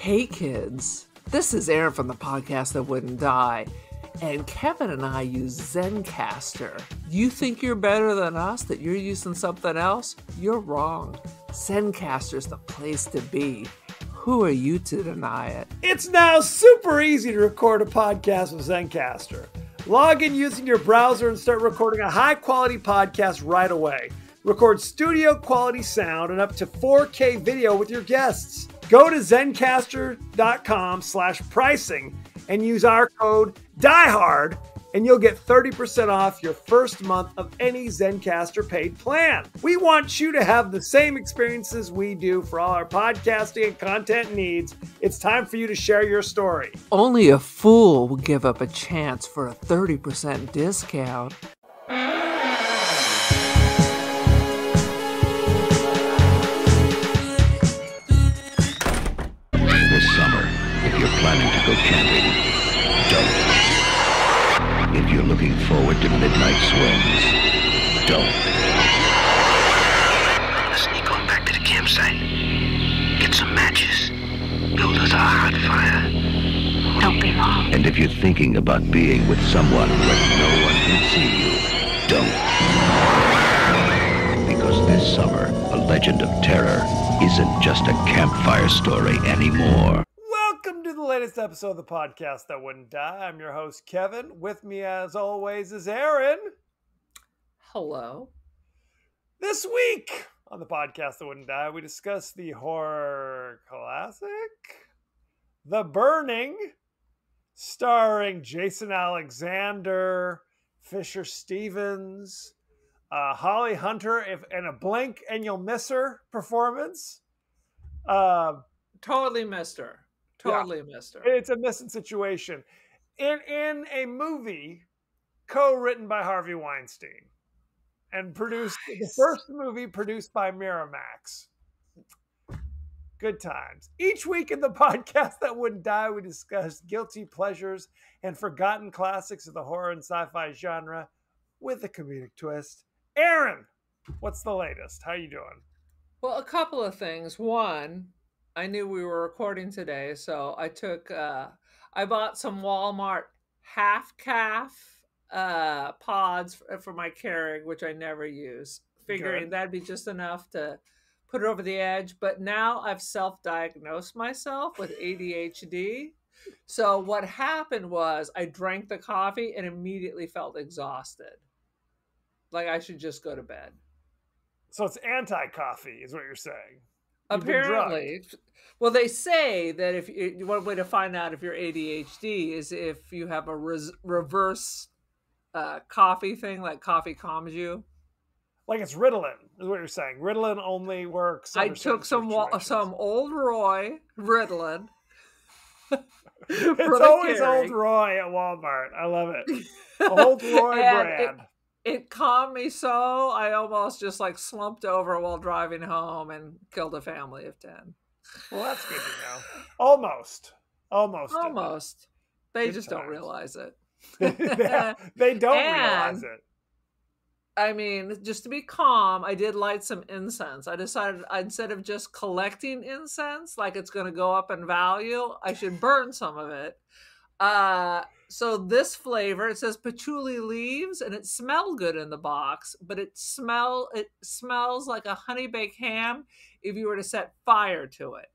Hey kids, this is Erin from the podcast that wouldn't die. And Kevin and I use Zencastr. You think you're better than us, that you're using something else? You're wrong. Zencastr's the place to be. Who are you to deny it? It's now super easy to record a podcast with Zencastr. Log in using your browser and start recording a high quality podcast right away. Record studio quality sound and up to 4K video with your guests. Go to zencastr.com slash pricing and use our code DIEHARD and you'll get 30% off your first month of any Zencastr paid plan. We want you to have the same experiences we do for all our podcasting and content needs. It's time for you to share your story. Only a fool will give up a chance for a 30% discount. Planning to go camping, don't. If you're looking forward to midnight swims, don't. Sneak on back to the campsite. Get some matches. Build us a hot fire. Don't be long. And if you're thinking about being with someone where no one can see you, don't. Because this summer, a legend of terror isn't just a campfire story anymore. Welcome to the latest episode of the podcast that wouldn't die. I'm your host, Kevin. With me, as always, is Erin. Hello. This week on the podcast that wouldn't die, we discuss the horror classic, The Burning, starring Jason Alexander, Fisher Stevens, uh, Holly Hunter, if and a blink and you'll miss her performance. Uh, Totally missed her. Yeah. Totally missed her. it's a missing situation in in a movie co-written by Harvey Weinstein and produced the first movie produced by Miramax. Good times. Each week in the podcast that wouldn't die, we discuss guilty pleasures and forgotten classics of the horror and sci-fi genre with a comedic twist. Erin, what's the latest? How you doing? Well, a couple of things. One, I knew we were recording today, so I took uh I bought some Walmart half caff uh pods for, for my Keurig, which I never use, figuring Good. that'd be just enough to put it over the edge. But now I've self-diagnosed myself with ADHD. So what happened was I drank the coffee and immediately felt exhausted. Like I should just go to bed. So it's anti-coffee, is what you're saying. You've been drugged. apparently well they say that if you one way to find out if you're adhd is if you have a res, reverse uh, coffee thing like coffee calms you Like it's Ritalin, is what you're saying. Ritalin only works. i took some some old roy ritalin It's always Old Roy at Walmart. I love it. Old Roy brand. It, it calmed me so i almost just like slumped over while driving home and killed a family of 10 well, that's good to know. Almost. Almost. almost they Good just don't realize it they, they don't realize it. I mean, just to be calm, I did light some incense. I decided instead of just collecting incense, like it's going to go up in value, I should burn some of it. Uh, so this flavor, it says patchouli leaves, and it smelled good in the box, but it smell it smells like a honey baked ham if you were to set fire to it,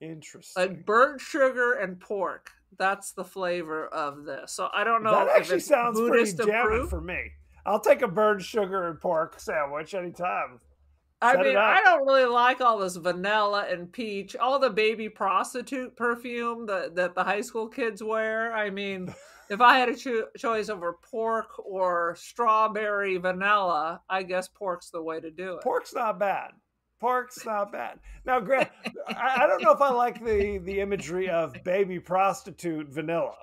Interesting. like burnt sugar and pork. That's the flavor of this. So I don't know that if actually it's sounds Buddhist pretty jamming for me. I'll take a burned sugar and pork sandwich anytime. I Set mean. I don't really like all this vanilla and peach, all the baby prostitute perfume that, that the high school kids wear. I mean, if I had a cho- choice over pork or strawberry vanilla, I guess pork's the way to do it. Pork's not bad. Pork's not bad. Now, Grant, I, I don't know if I like the the imagery of baby prostitute vanilla.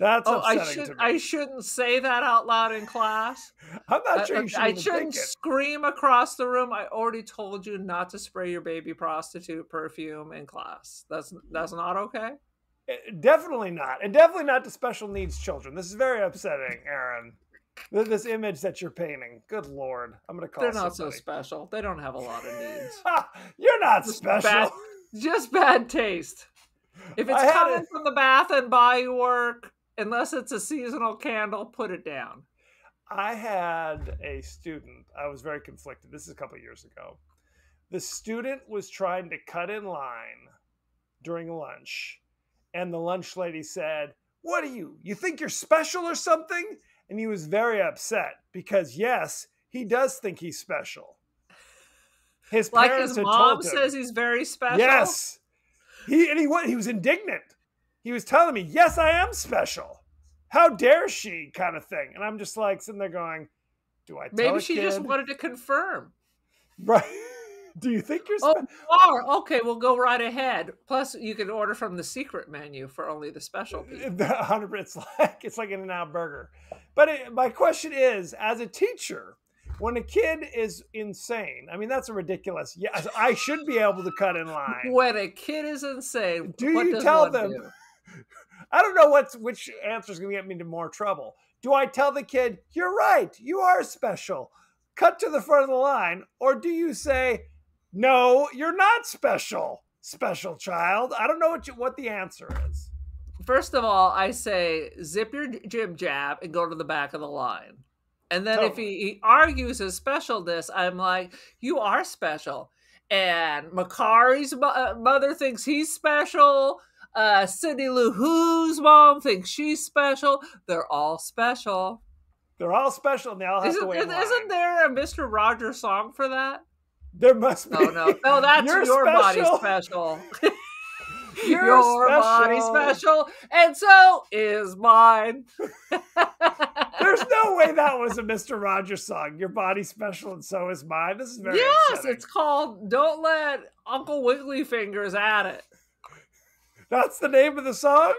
That's Oh, I should. I shouldn't say that out loud in class. I'm not I- sure you should I shouldn't think it. scream across the room. I already told you not to spray your baby prostitute perfume in class. That's that's not okay. Eh, Definitely not, and definitely not to special needs children. This is very upsetting, Erin. Th- This image that you're painting. Good lord, I'm gonna call. They're not so special. They don't have a lot of needs. You're not Just special. bad- Just bad taste. If it's coming from the Bath and Body Work, unless it's a seasonal candle, put it down. I had a student. I was very conflicted. This is a couple years ago. The student was trying to cut in line during lunch, and the lunch lady said, What are you? You think you're special or something? And he was very upset because, yes, he does think he's special. His Like parents his mom told him. says he's very special. Yes. He and he wa- he was indignant. He was telling me, "Yes, I am special. How dare she?" kind of thing. And I'm just like sitting there going, "Do I tell Maybe she just wanted to confirm. right? Do you think you're Oh, you are? Okay, we'll go right ahead. Plus, you can order from the secret menu for only the special uh, people. hundred. It's like it's like an In-N-Out burger. But it, my question is, as a teacher, when a kid is insane, I mean that's a ridiculous. Yes, I should be able to cut in line. When a kid is insane, Do what you tell them- do? I don't know what's which answer is going to get me into more trouble. Do I tell the kid, "You're right, you are special"? Cut to the front of the line, or do you say, "No, you're not special, special child"? I don't know what you, what the answer is. First of all, I say zip your jib jab and go to the back of the line. And then if he, he argues his specialness, I'm like, you are special. And Makari's mo- uh, mother thinks he's special. Uh, Cindy Lou Who's mom thinks she's special. They're all special. They're all special, and they all have to Isn't, wait. in line. isn't there a Mr. Rogers song for that? There must be. No, no, no. That's You're your body special. special. You're your body special. special, and so is mine. There's no way that was a Mr. Rogers song. Your body's special, and so is mine. This is very yes, upsetting. it's called "Don't Let Uncle Wiggly Fingers at It." That's the name of the song.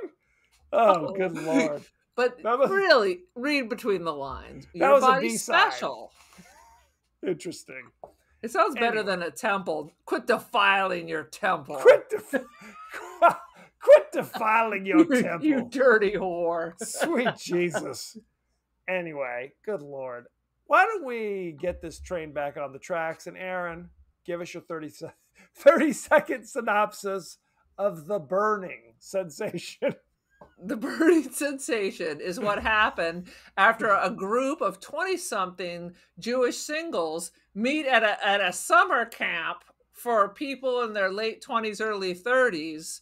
Oh, Oh. good lord! But was- really, read between the lines. That Your was body's B-side. special. Interesting. It sounds better Anyway. than a temple. Quit defiling your temple. Quit quit defiling your you, temple. you dirty whore. Sweet Jesus. Anyway, good lord. Why don't we get this train back on the tracks? And Erin, give us your 30, 30 second synopsis of the burning sensation. The burning sensation is what happened after a group of 20 something Jewish singles meet at a, at a summer camp for people in their late 20s, early 30s,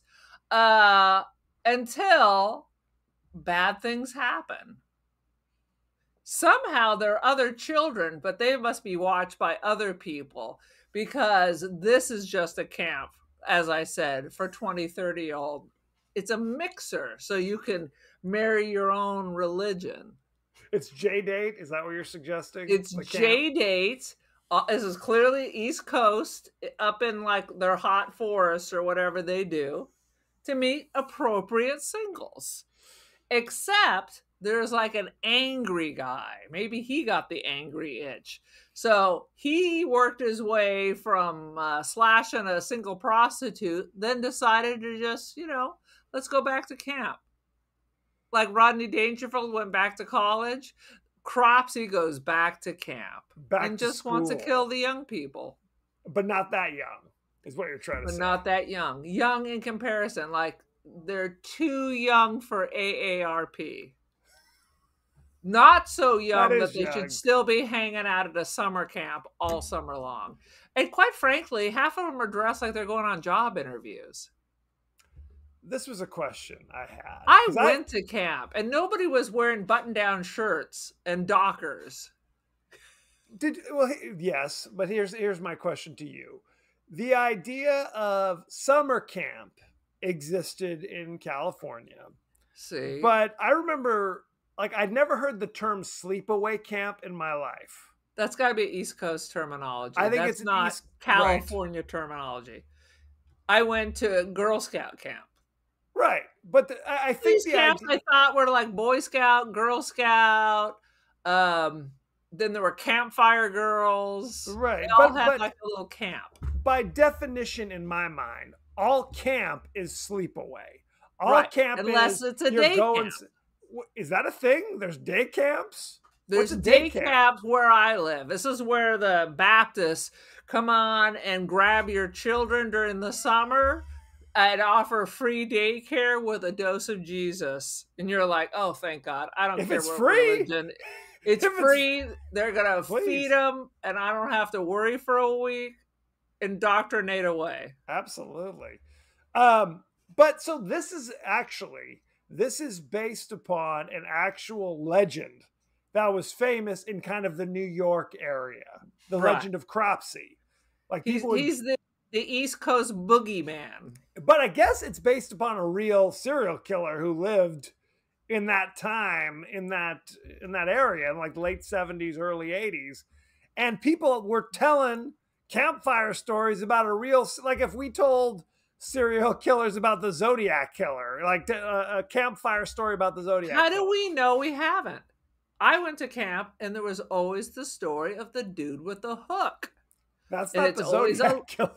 uh, until bad things happen. Somehow there are other children, but they must be watched by other people because this is just a camp, as I said, for 20, 30 year old. It's a mixer so you can marry your own religion. It's J date. Is that what you're suggesting? it's j date uh, this is clearly east coast up in like their hot forests or whatever they do to meet appropriate singles. Except there's like an angry guy maybe he got the angry itch so he worked his way from uh, slashing a single prostitute then decided to just you know let's go back to camp. Like Rodney Dangerfield went back to college, Cropsy goes back to camp Back and just wants to kill the young people, but not that young, is what you're trying to but say. not that young. Young in comparison, like they're too young for AARP. Not so young that they young. should still be hanging out at a summer camp all summer long. And quite frankly, half of them are dressed like they're going on job interviews. this was a question I had. I went to camp and nobody was wearing button down shirts and dockers. Did well, yes, but here's here's my question to you: the idea of summer camp existed in California, See? but I remember like I'd never heard the term sleepaway camp in my life. that's got to be East Coast terminology. I think that's it's not East- right. California terminology. I went to a Girl Scout camp. Right, but the, I I think These the camps idea, I thought were like Boy Scout, Girl Scout. Um, then there were campfire girls. right, They all but, had but like a little camp. by definition, in my mind, all camp is sleepaway. All Right, camp unless is it's a day going camp. Is that a thing? There's day camps. There's day day camp? camps where I live. This is where the Baptists come on and grab your children during the summer and offer free daycare with a dose of Jesus. And you're like, oh, thank God. I don't If care it's what free. religion. It's If it's- free. They're going to feed them, and I don't have to worry for a week. Indoctrinate away. Absolutely. Um, but so this is actually this is based upon an actual legend that was famous in kind of the New York area, the Right. legend of Cropsey. Like He's, would- he's the, the East Coast boogeyman. but I guess it's based upon a real serial killer who lived in that time in that in that area in like late 70s early 80s and people were telling campfire stories about a real like if we told serial killers about the zodiac killer like a, uh, a campfire story about the zodiac How killer. do we know we haven't? I went to camp and there was always the story of the dude with the hook. that's and not the zodiac a- killer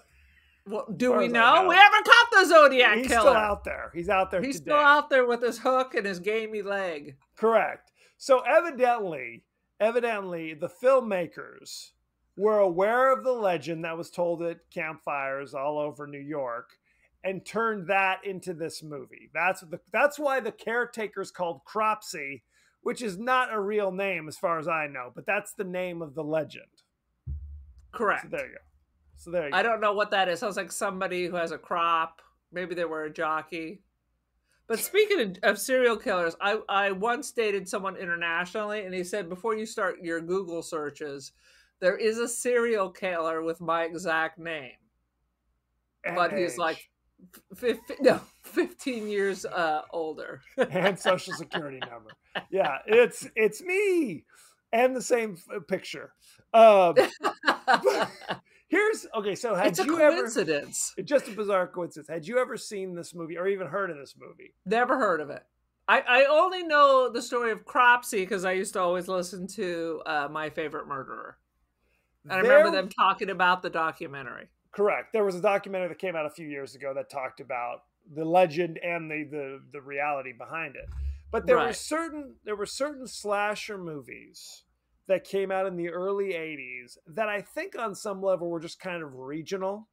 Well, do we know? know. We haven't caught the Zodiac he's killer. still out there he's out there He's today. still out there with his hook and his gamey leg. Correct. So evidently, evidently, the filmmakers were aware of the legend that was told at campfires all over New York and turned that into this movie. That's the that's why the caretaker's called Cropsey, which is not a real name as far as I know, but that's the name of the legend. Correct. So there you go. So there you go. I go. don't know what that is. Sounds like somebody who has a crop. Maybe they were a jockey. But speaking of, serial killers, I, I once dated someone internationally, and he said before you start your Google searches, there is a serial killer with my exact name. And but he's like, fif- no, 15 years uh, older. and social security number. Yeah, it's it's me and the same f- picture. Um, here's okay. So had it's a you ever coincidence. just a bizarre coincidence? Had you ever seen this movie or even heard of this movie? Never heard of it. I, I only know the story of Cropsey because I used to always listen to uh, My Favorite Murderer. And I remember them talking about the documentary. Correct. There was a documentary that came out a few years ago that talked about the legend and the the, the reality behind it. But there were certain there were certain slasher movies that came out in the early 80s that I think on some level were just kind of regional.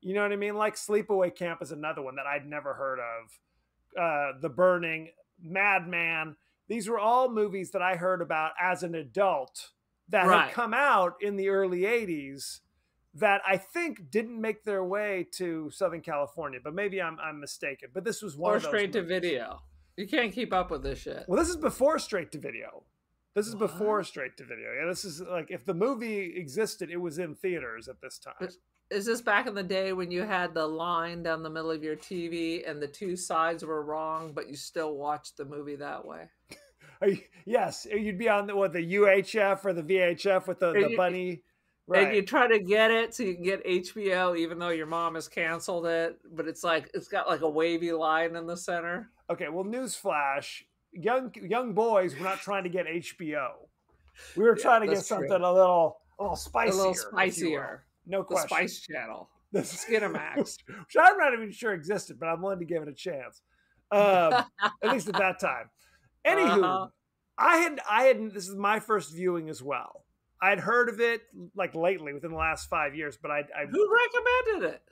You know what I mean? Like Sleepaway Camp is another one that I'd never heard of. Uh, the Burning, Madman. These were all movies that I heard about as an adult that Right. had come out in the early 80s that I think didn't make their way to Southern California, but maybe I'm I'm mistaken. But this was one Or of those straight to video. You can't keep up with this shit. Well, this is before straight to video. This is before straight to video. Yeah, this is like if the movie existed, it was in theaters at this time. But- Is this back in the day when you had the line down the middle of your TV and the two sides were wrong, but you still watched the movie that way? Are you- yes, you'd be on the what the UHF or the VHF with the, the you- bunny. And you try to get it so you can get HBO, even though your mom has canceled it. But it's like it's got like a wavy line in the center. Okay. Well, newsflash: young young boys were not trying to get HBO. We were Yeah, trying to get that's true. something a little a little A spicier. little you will. spicier. No The question. Spice Channel. The Skinamax. which I'm not even sure existed, but I'm willing to give it a chance. Um, at least at that time. Anywho, Uh-huh. I had I had this is my first viewing as well. I'd heard of it like lately within the last five years, but I, I Who recommended it?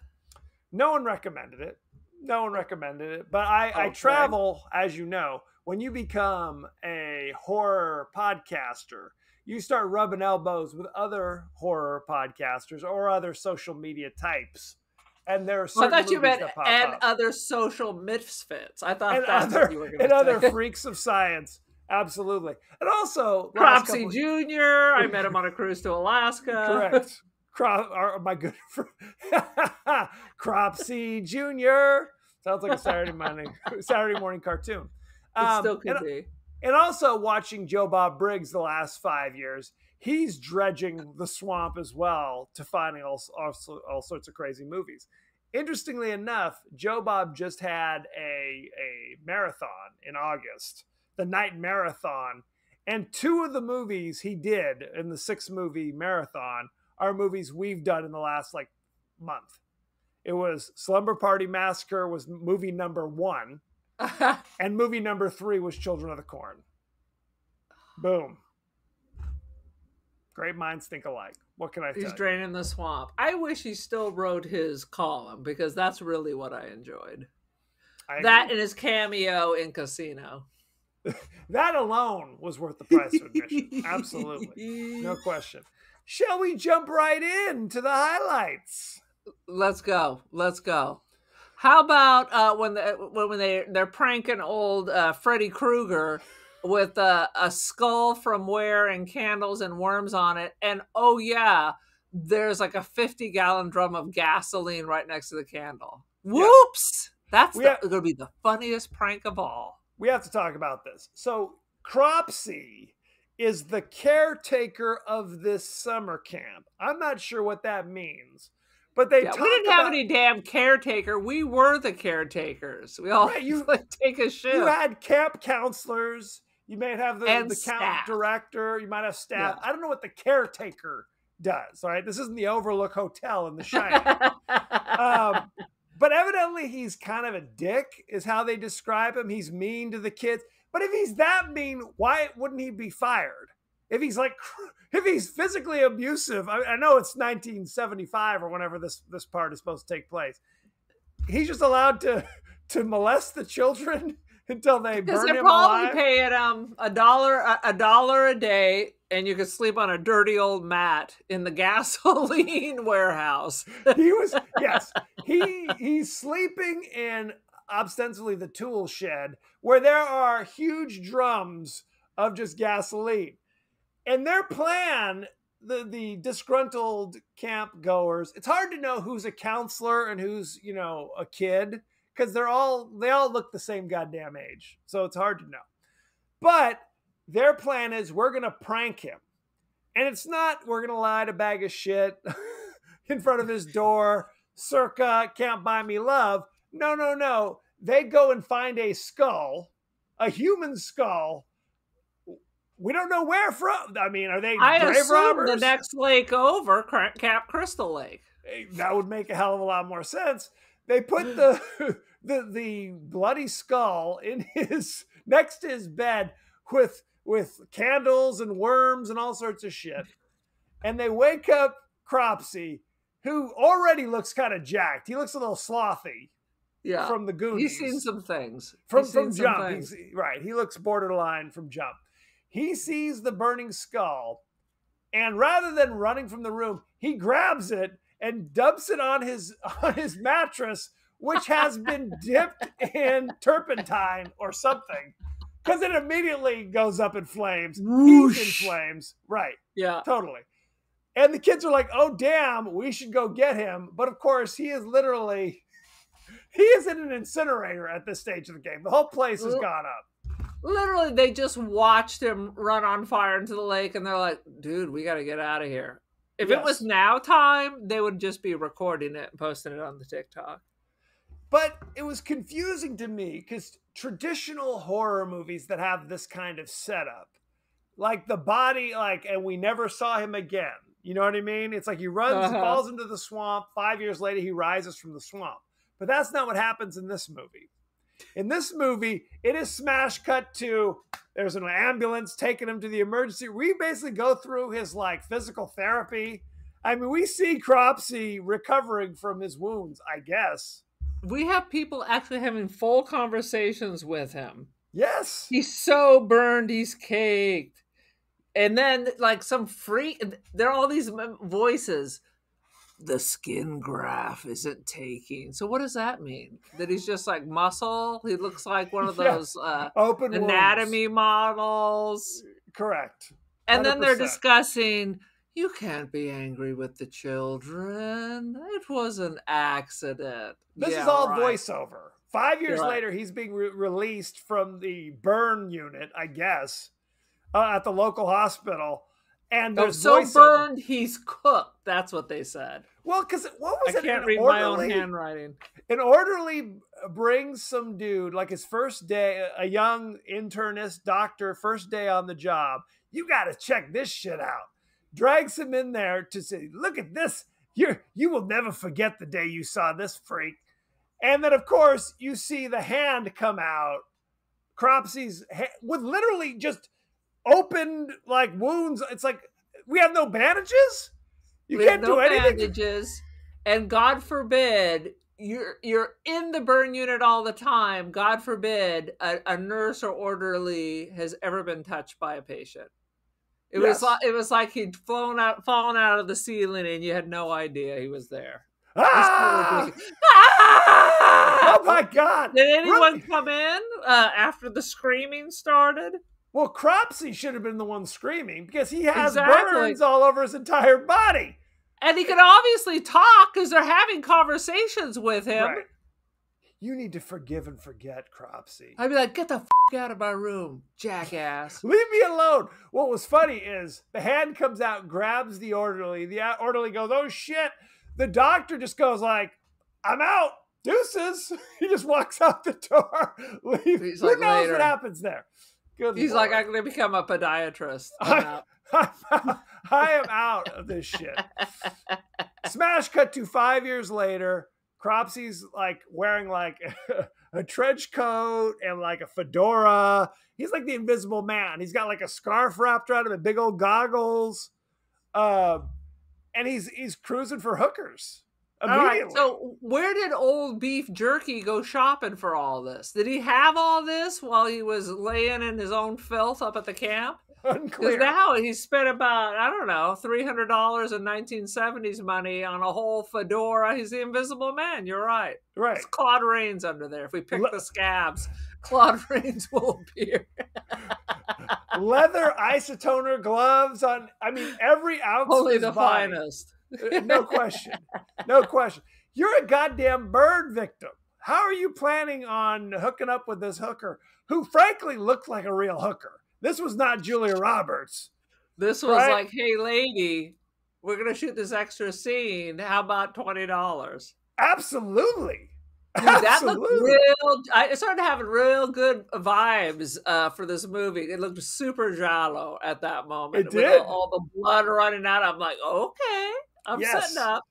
no one recommended it. No one recommended it. But I, I travel, as you know, when you become a horror podcaster, you start rubbing elbows with other horror podcasters or other social media types. And there are Well, I thought you meant and up. other social misfits. I thought and that's other what you were going and to other freaks of science. Absolutely. And also Cropsey Jr. I met him on a cruise to Alaska. Correct. Cro- our, my good friend Cropsy Jr. Sounds like a Saturday morning Saturday morning cartoon. It Um, still could and, be. and also watching Joe Bob Briggs the last five years, he's dredging the swamp as well to finding all, all, all sorts of crazy movies. Interestingly enough, Joe Bob just had a, a marathon in August, the night marathon. And two of the movies he did in the six movie marathon are movies we've done in the last like month. It was Slumber Party Massacre was movie number one, and movie number three was Children of the Corn. Boom. Great minds think alike. What can I He's tell you? draining the swamp. I wish he still wrote his column because that's really what I enjoyed. I That and his cameo in Casino. that alone was worth the price of admission. Absolutely. No question. Shall we jump right in to the highlights? Let's go. Let's go. How about uh, when they, when they they're pranking old uh, Freddy Krueger with uh, a skull from where and candles and worms on it, and oh yeah, there's like a fifty gallon drum of gasoline right next to the candle. Whoops! That's the, have- going to be the funniest prank of all. We have to talk about this. So, Cropsy is the caretaker of this summer camp. I'm not sure what that means, but they Yeah, we didn't have any damn caretaker. We were the caretakers. We all Right, you- like take a shit. You had camp counselors. You may have the, And the camp director. You might have staff. Yeah. I don't know what the caretaker does. All right, this isn't the Overlook Hotel in The Shining. um, but evidently, he's kind of a dick, is how they describe him. He's mean to the kids. But if he's that mean, why wouldn't he be fired? If he's like, if he's physically abusive, I, I know it's 1975 or whenever this this part is supposed to take place. He's just allowed to to molest the children until they burn they're him probably alive. paying um a dollar a, a dollar a day, and you could sleep on a dirty old mat in the gasoline warehouse. he was yes he he's sleeping in ostensibly the tool shed where there are huge drums of just gasoline and their plan the the disgruntled camp goers it's hard to know who's a counselor and who's you know a kid because they're all they all look the same goddamn age so it's hard to know. But their plan is we're gonna prank him. And it's not we're gonna lie to bag of shit in front of his door circa can't buy me love. No no no. They go and find a skull a human skull. We don't know where from. I mean are they I grave assume robbers? the next lake over, Camp Crystal Lake. That would make a hell of a lot more sense. They put the the the bloody skull in his next to his bed with with candles and worms and all sorts of shit. And they wake up Cropsy, who already looks kind of jacked. He looks a little slothy Yeah, from the Goonies. he's seen some things from He's from Jump. things. He's, right, he looks borderline from Jump. He sees the burning skull, and rather than running from the room, he grabs it and dumps it on his on his mattress, which has been dipped in turpentine or something, because it immediately goes up in flames. He's in flames. Right, Yeah, totally. And the kids are like, "Oh damn, we should go get him." But of course, he is literally he is in an incinerator at this stage of the game. The whole place has gone up. literally, they just watched him run on fire into the lake, and they're like, "Dude, we got to get out of here." If it was now time, they would just be recording it and posting it on the TikTok. But it was confusing to me because traditional horror movies that have this kind of setup, like the body, like, and we never saw him again. You know what I mean? It's like he runs, Uh-huh. falls into the swamp. Five years later, he rises from the swamp. But that's not what happens in this movie. In this movie, it is smash cut to there's an ambulance taking him to the emergency. We basically go through his like physical therapy. I mean, we see Cropsy recovering from his wounds, I guess. We have people actually having full conversations with him. Yes. He's so burned, he's caked. And then, like, some free, there are all these voices. The skin graft isn't taking. So, what does that mean? That he's just like muscle? He looks like one of Yeah. those uh, Open wounds. anatomy models. Correct. And then they're discussing you can't be angry with the children. It was an accident. This Yeah, is all right. voiceover. Five years right. later, he's being re- released from the burn unit, I guess, uh, at the local hospital. And Oh, so voiceover. burned, he's cooked. That's what they said. Well, because what I was it? I can't An read my own handwriting. An orderly brings some dude, like his first day, a young internist doctor, first day on the job. You got to check this shit out. Drags him in there to say, "Look at this. You you will never forget the day you saw this freak." And then, of course, you see the hand come out, Cropsy's ha- with literally just opened like wounds. It's like we have no bandages. You we can't have no do anything. bandages, and God forbid you're you're in the burn unit all the time. God forbid a, a nurse or orderly has ever been touched by a patient. It Yes. was like it was like he'd flown out, fallen out of the ceiling, and you had no idea he was there. Ah! Ah! Oh my God! Did anyone Really? come in uh, after the screaming started? Well, Cropsey should have been the one screaming because he has Exactly. burns all over his entire body. And he could obviously talk because they're having conversations with him. Right. You need to forgive and forget, Cropsey. I'd be like, "Get the f- out of my room, jackass!" Leave me alone. What was funny is the hand comes out, grabs the orderly. The orderly goes, "Oh shit!" The doctor just goes like, "I'm out, deuces." He just walks out the door. Leave. He's Who like, knows "Later." what happens there? Good. He's like, "I'm going to become a podiatrist." I'm out. I am out of this shit. Smash cut to five years later. Cropsey's like wearing like a trench coat and like a fedora. He's like the invisible man. He's got like a scarf wrapped around him and big old goggles. Um, and he's he's cruising for hookers All right, so where did old beef jerky go shopping for all this? Did he have all this while he was laying in his own filth up at the camp? Because Unclear. now he spent about I don't know three hundred dollars in nineteen seventies money on a whole fedora. He's the Invisible Man. You're right. right. It's Claude Rains under there. If we pick Le- the scabs, Claude Rains will appear. Leather isotoner gloves on. I mean, every ounce Only of the body. finest. Uh, no question. No question. You're a goddamn bird victim. How are you planning on hooking up with this hooker who, frankly, looked like a real hooker? This was not Julia Roberts. This was Right. like, hey, lady, we're gonna shoot this extra scene. How about twenty dollars? Absolutely. Dude, that looked Absolutely. real. I started having real good vibes uh, for this movie. It looked super giallo at that moment. It with did. all, all the blood running out. I'm like, okay, I'm Yes. setting up.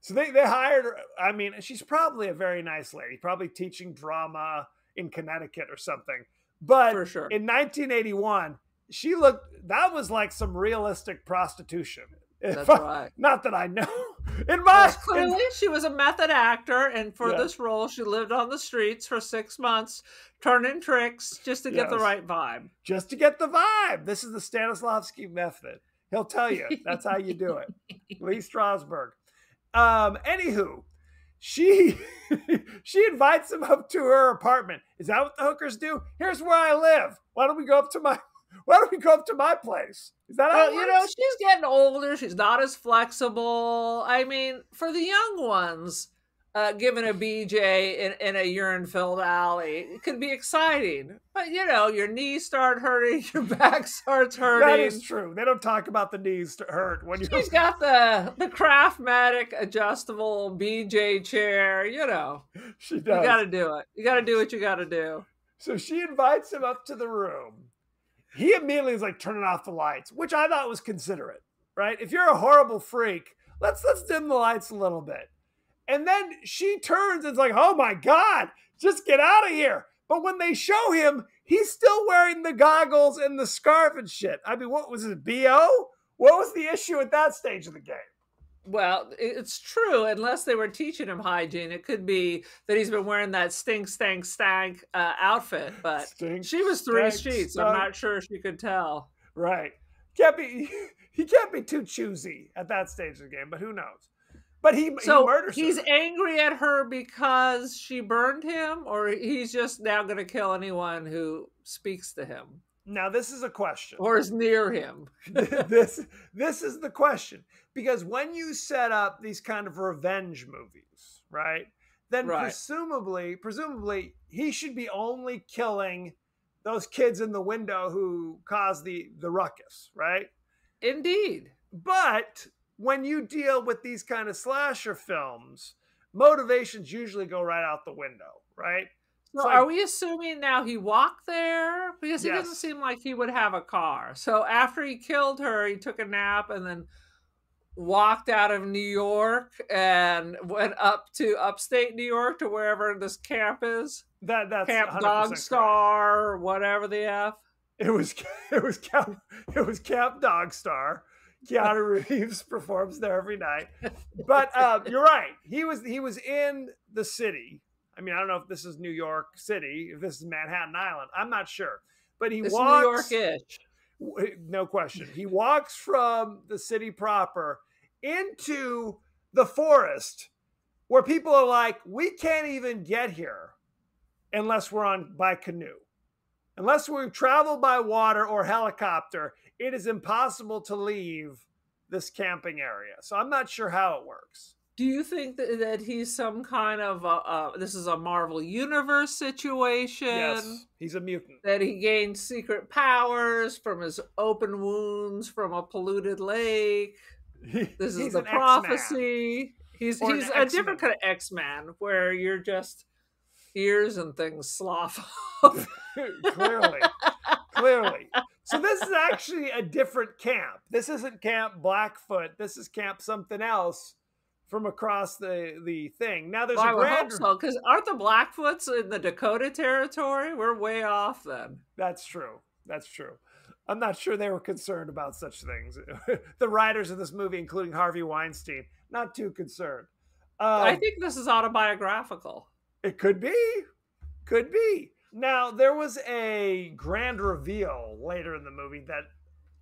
So they, they hired her. I mean, she's probably a very nice lady, probably teaching drama in Connecticut or something. But For sure. in 1981, she looked, that was like some realistic prostitution. That's I- right. Not that I know. In my, Well, clearly, she was a method actor, and for Yeah. this role, she lived on the streets for six months, turning tricks just to get the right vibe. just to get the vibe. This is the Stanislavski method. He'll tell you that's how you do it. Lee Strasberg. Um, anywho, she she invites him up to her apartment. Is that what the hookers do? Here's where I live. Why don't we go up to my why don't we go up to my place? Is that how Well, you know, she's getting older. She's not as flexible. I mean, for the young ones, uh, given a BJ in, in a urine filled alley, it could be exciting. But, you know, your knees start hurting, your back starts hurting. That is true. They don't talk about the knees to hurt when you're She's got the the Craftmatic adjustable BJ chair. You know, she you got to do it. You got to do what you got to do. So she invites him up to the room. He immediately is like turning off the lights, which I thought was considerate, right? If you're a horrible freak, let's let's dim the lights a little bit. And then she turns and's like, "Oh my god, just get out of here." But when they show him, he's still wearing the goggles and the scarf and shit. I mean, what was it, BO? What was the issue at that stage of the game? Well, it's true. Unless they were teaching him hygiene, it could be that he's been wearing that stink, stank, stank uh, outfit. But Stink, she was three stank, sheets. stunk. I'm not sure she could tell. Right. Can't be he can't be too choosy at that stage of the game, but who knows? But he, he So murders he's her. angry at her because she burned him, or he's just now going to kill anyone who speaks to him Now this is a question. or is near him. this this is the question because when you set up these kind of revenge movies, right? Then Right. presumably, presumably he should be only killing those kids in the window who caused the the ruckus, right? Indeed. But when you deal with these kind of slasher films, motivations usually go right out the window, right? So like- are we assuming now he walked there? Because he doesn't seem like he would have a car. So after he killed her, he took a nap and then walked out of New York and went up to upstate New York to wherever this camp is. That that's Camp 100% Dog. Star, whatever the F. It was it was Camp it was Camp Dog Star. Keanu Reeves performs there every night. But uh, you're right. He was he was in the city. I mean, I don't know if this is New York City, if this is Manhattan Island. I'm not sure. But he walks New York-ish. no question. He walks from the city proper into the forest where people are like, we can't even get here unless we're on by canoe. Unless we travel by water or helicopter, it is impossible to leave this camping area. So I'm not sure how it works. Do you think that, that he's some kind of uh, uh, this is a Marvel Universe situation? yes, he's a mutant. That he gained secret powers from his open wounds from a polluted lake. This is the prophecy. He's Or he's a different kind of X Man where you're just ears and things slough off. clearly clearly so this is actually a different camp this isn't camp blackfoot this is camp something else from across the the thing now there's Well, a grand so because aren't the Blackfoots in the Dakota territory? We're way off then. that's true that's true i'm not sure they were concerned about such things the writers of this movie including harvey weinstein not too concerned um, I think this is autobiographical. It could be. Could be. Now, there was a grand reveal later in the movie that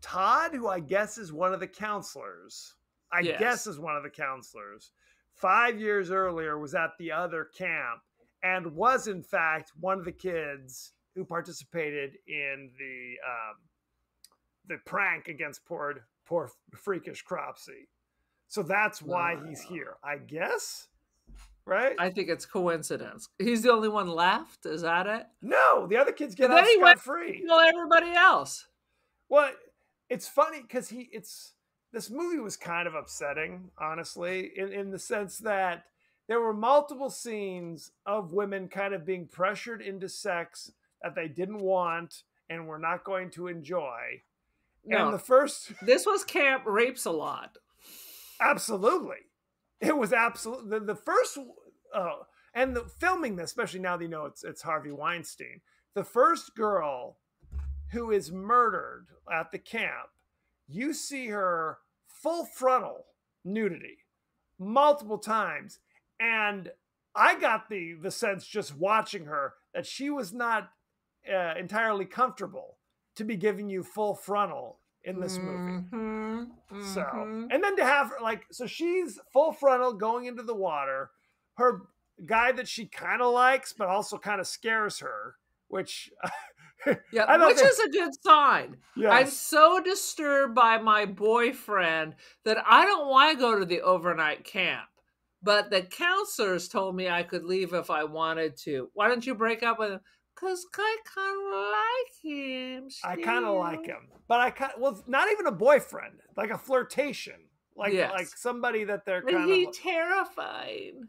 Todd, who I guess is one of the counselors, I Yes. guess is one of the counselors, five years earlier was at the other camp and was, in fact, one of the kids who participated in the um, the prank against poor, poor freakish Cropsy. So that's why he's here, I guess. Right? I think it's coincidence. He's the only one left. Is that it? No, the other kids get then scot free. Well, everybody else. Well, it's funny because he it's this movie was kind of upsetting, honestly, in, in the sense that there were multiple scenes of women kind of being pressured into sex that they didn't want and were not going to enjoy. No, And the first this was Camp Rapes a Lot. Absolutely. It was absolutely the, the first uh, and the filming this, especially now that you know it's it's Harvey Weinstein. The first girl who is murdered at the camp, you see her full frontal nudity multiple times. And I got the the sense just watching her that she was not uh, entirely comfortable to be giving you full frontal in this movie. Mhm, So, mhm. and then to have her like, so she's full frontal going into the water. Her guy that she kind of likes, but also kind of scares her, which yeah, which that- is a good sign. I'm so disturbed by my boyfriend that I don't want to go to the overnight camp. But the counselors told me I could leave if I wanted to. Why don't you break up with him? Because I kind of like him. I kind of like him, but I kind well, not even a boyfriend, like a flirtation, like Yes. like somebody that they're kind of. terrifying.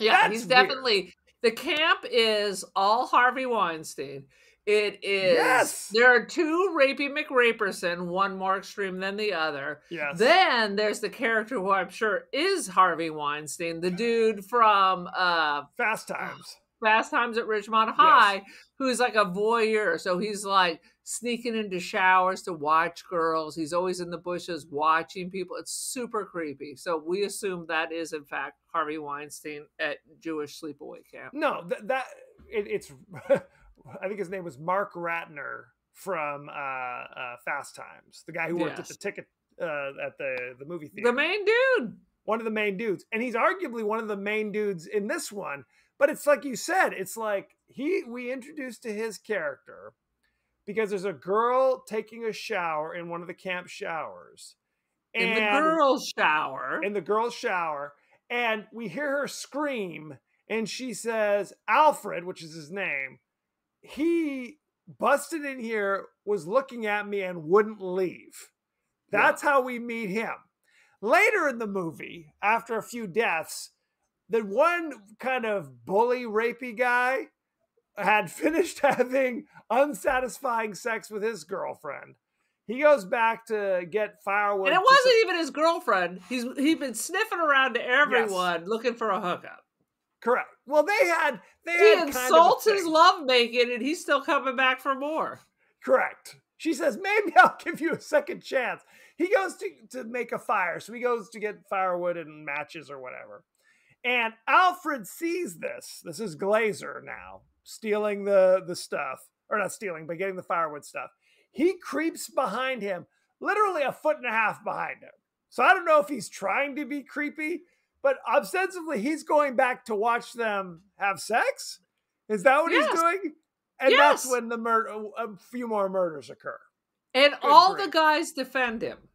Yeah, That's he's weird. definitely the camp is all Harvey Weinstein. It is Yes. there are two rapey McRaperson, one more extreme than the other. yes, Then there's the character who I'm sure is Harvey Weinstein, the dude from uh Fast Times. Fast Times at Ridgemont High, who's like a voyeur. So he's like sneaking into showers to watch girls. He's always in the bushes watching people. It's super creepy. So we assume that is in fact Harvey Weinstein at Jewish sleepaway camp. No, th- that it, it's. I think his name was Mark Ratner from uh, uh, Fast Times, the guy who worked at the ticket uh, at the the movie theater. The main dude. one of the main dudes, and he's arguably one of the main dudes in this one. But it's like you said, it's like he we introduced to his character because there's a girl taking a shower in one of the camp showers, In the girls' shower. in the girl's shower, and we hear her scream, and she says, Alfred, which is his name, he busted in here, was looking at me, and wouldn't leave. That's how we meet him. Later in the movie, after a few deaths, the one kind of bully, rapey guy had finished having unsatisfying sex with his girlfriend. He goes back to get firewood. and it wasn't even his girlfriend. He's he'd been sniffing around to everyone looking for a hookup. Correct. Well, they had they He had kind of insults his lovemaking and he's still coming back for more. Correct. She says, "Maybe I'll give you a second chance." he goes to to make a fire. So he goes to get firewood and matches or whatever. And Alfred sees this. This is Glazer now stealing the the stuff, or not stealing, but getting the firewood stuff. He creeps behind him, literally a foot and a half behind him. So I don't know if he's trying to be creepy, but ostensibly he's going back to watch them have sex. Is that what Yes. he's doing? And Yes. that's when the murder, a few more murders occur. And all grief. the guys defend him.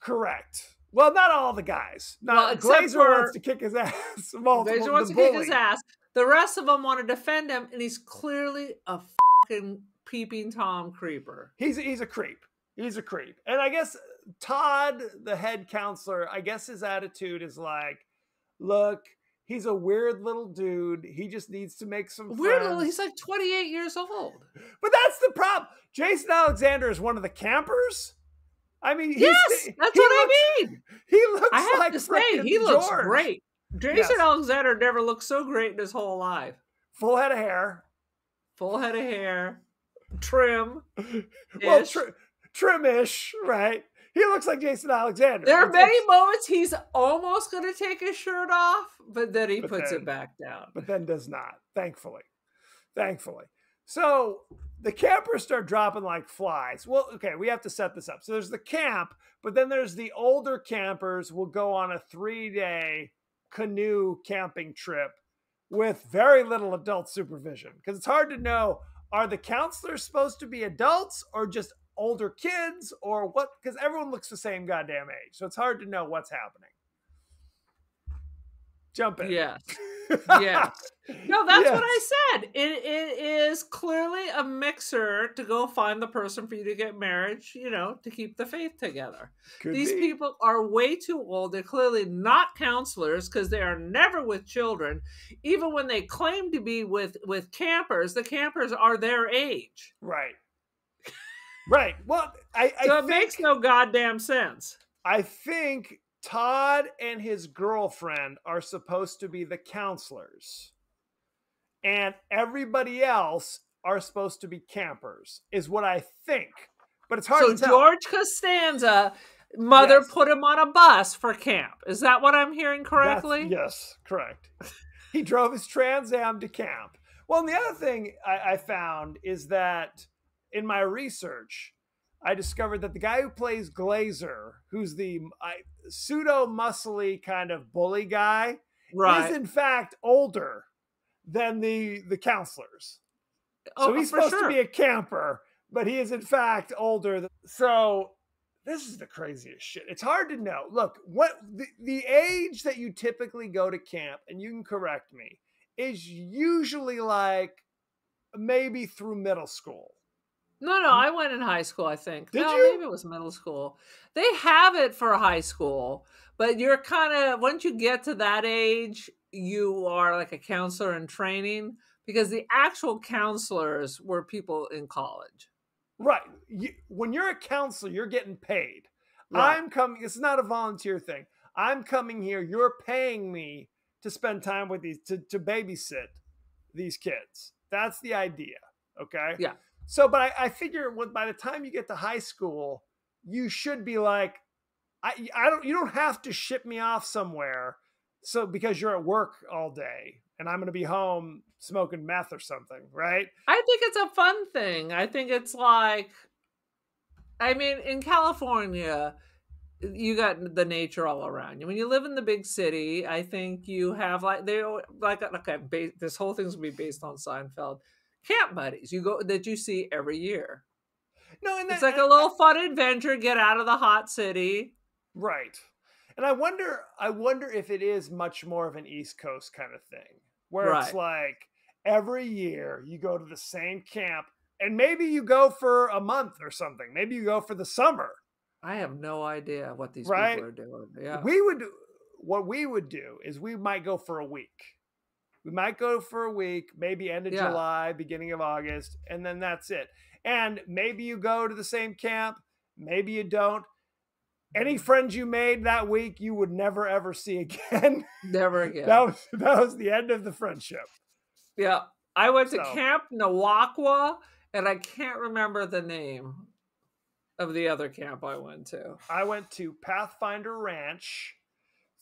Correct. Well, not all the guys. Well, Not except Glazer for- wants to kick his ass. Multiple, Glazer the wants to kick his ass. The rest of them want to defend him, and he's clearly a fucking peeping Tom creeper. He's he's a creep. He's a creep. And I guess Todd, the head counselor, I guess his attitude is like, look, he's a weird little dude. He just needs to make some Weird friends. little. He's like 28 years old. But that's the problem. Jason Alexander is one of the campers. I mean, he's, Yes, he that's what looks- I mean. He looks I have like to say, he looks great. Jason Yes. Alexander never looked so great in his whole life. Full head of hair. Full head of hair, trim. Well, ish. tri- trimish, right? He looks like Jason Alexander. There are It's many like- moments he's almost going to take his shirt off, but then he But puts then- it back down. but then does not, thankfully. Thankfully. So the campers start dropping like flies. Well, okay, we have to set this up. So there's the camp, but then there's the older campers will go on a three day canoe camping trip with very little adult supervision because it's hard to know are the counselors supposed to be adults or just older kids or what because everyone looks the same goddamn age so it's hard to know what's happening jump in Yeah. Yes. No, that's what I Yes. said. It, it is clearly mixer to go find the person for you to get married, you know, to keep the faith together. Could These be. people are way too old. They're clearly not counselors because they are never with children. Even when they claim to be with with campers, the campers are their age. Right. Right. Well, I, I So it think, makes no goddamn sense. I think Todd and his girlfriend are supposed to be the counselors, and everybody else are supposed to be campers. Is what I think. But it's hard So to tell. George Costanza, mother Yes. put him on a bus for camp. Is that what I'm hearing That's- correctly? yes, correct. he drove his Trans Am to camp. Well, and the other thing I, I found is that in my research, I discovered that the guy who plays Glazer, who's the I, pseudo muscly kind of bully guy, Right. is in fact older than the the counselors. Oh, so he's supposed sure. to be a camper, but he is in fact older. Than, so this is the craziest shit. It's hard to know. Look, what the, the age that you typically go to camp, and you can correct me, is usually like maybe through middle school. No, no, hmm? I went in high school, I think. Did no, you? maybe it was middle school. They have it for high school, but you're kind of once you get to that age, you are like a counselor in training because the actual counselors were people in college. Right. You, when you're a counselor, you're getting paid. Right. I'm coming. It's not a volunteer thing. I'm coming here. You're paying me to spend time with these to, to babysit these kids. That's the idea. Okay. Yeah. So, but I, I figure when, by the time you get to high school, you should be like, I, I don't. You don't have to ship me off somewhere. So because you're at work all day and I'm going to be home smoking meth or something, right? I think it's a fun thing. I think it's like, I mean, in California, you got the nature all around you. When you live in the big city, I think you have like they like okay, ba- this whole thing's gonna be based on Seinfeld. Camp buddies, you go that you see every year. No, and It's that- like a little fun adventure. Get out of the hot city. Right. And I wonder I wonder if it is much more of an East Coast kind of thing. Where it's like every year you go to the same camp and maybe you go for a month or something. Maybe you go for the summer. I have no idea what these Right. people are doing. Yeah, We would what we would do is we might go for a week. We might go for a week, maybe end of Yeah. July, beginning of August, and then that's it. And maybe you go to the same camp, maybe you don't. Any friends you made that week, you would never ever see again. never again. That was that was the end of the friendship. Yeah. I went to So- Camp Nawakwa and I can't remember the name. of the other camp I went to. I went to Pathfinder Ranch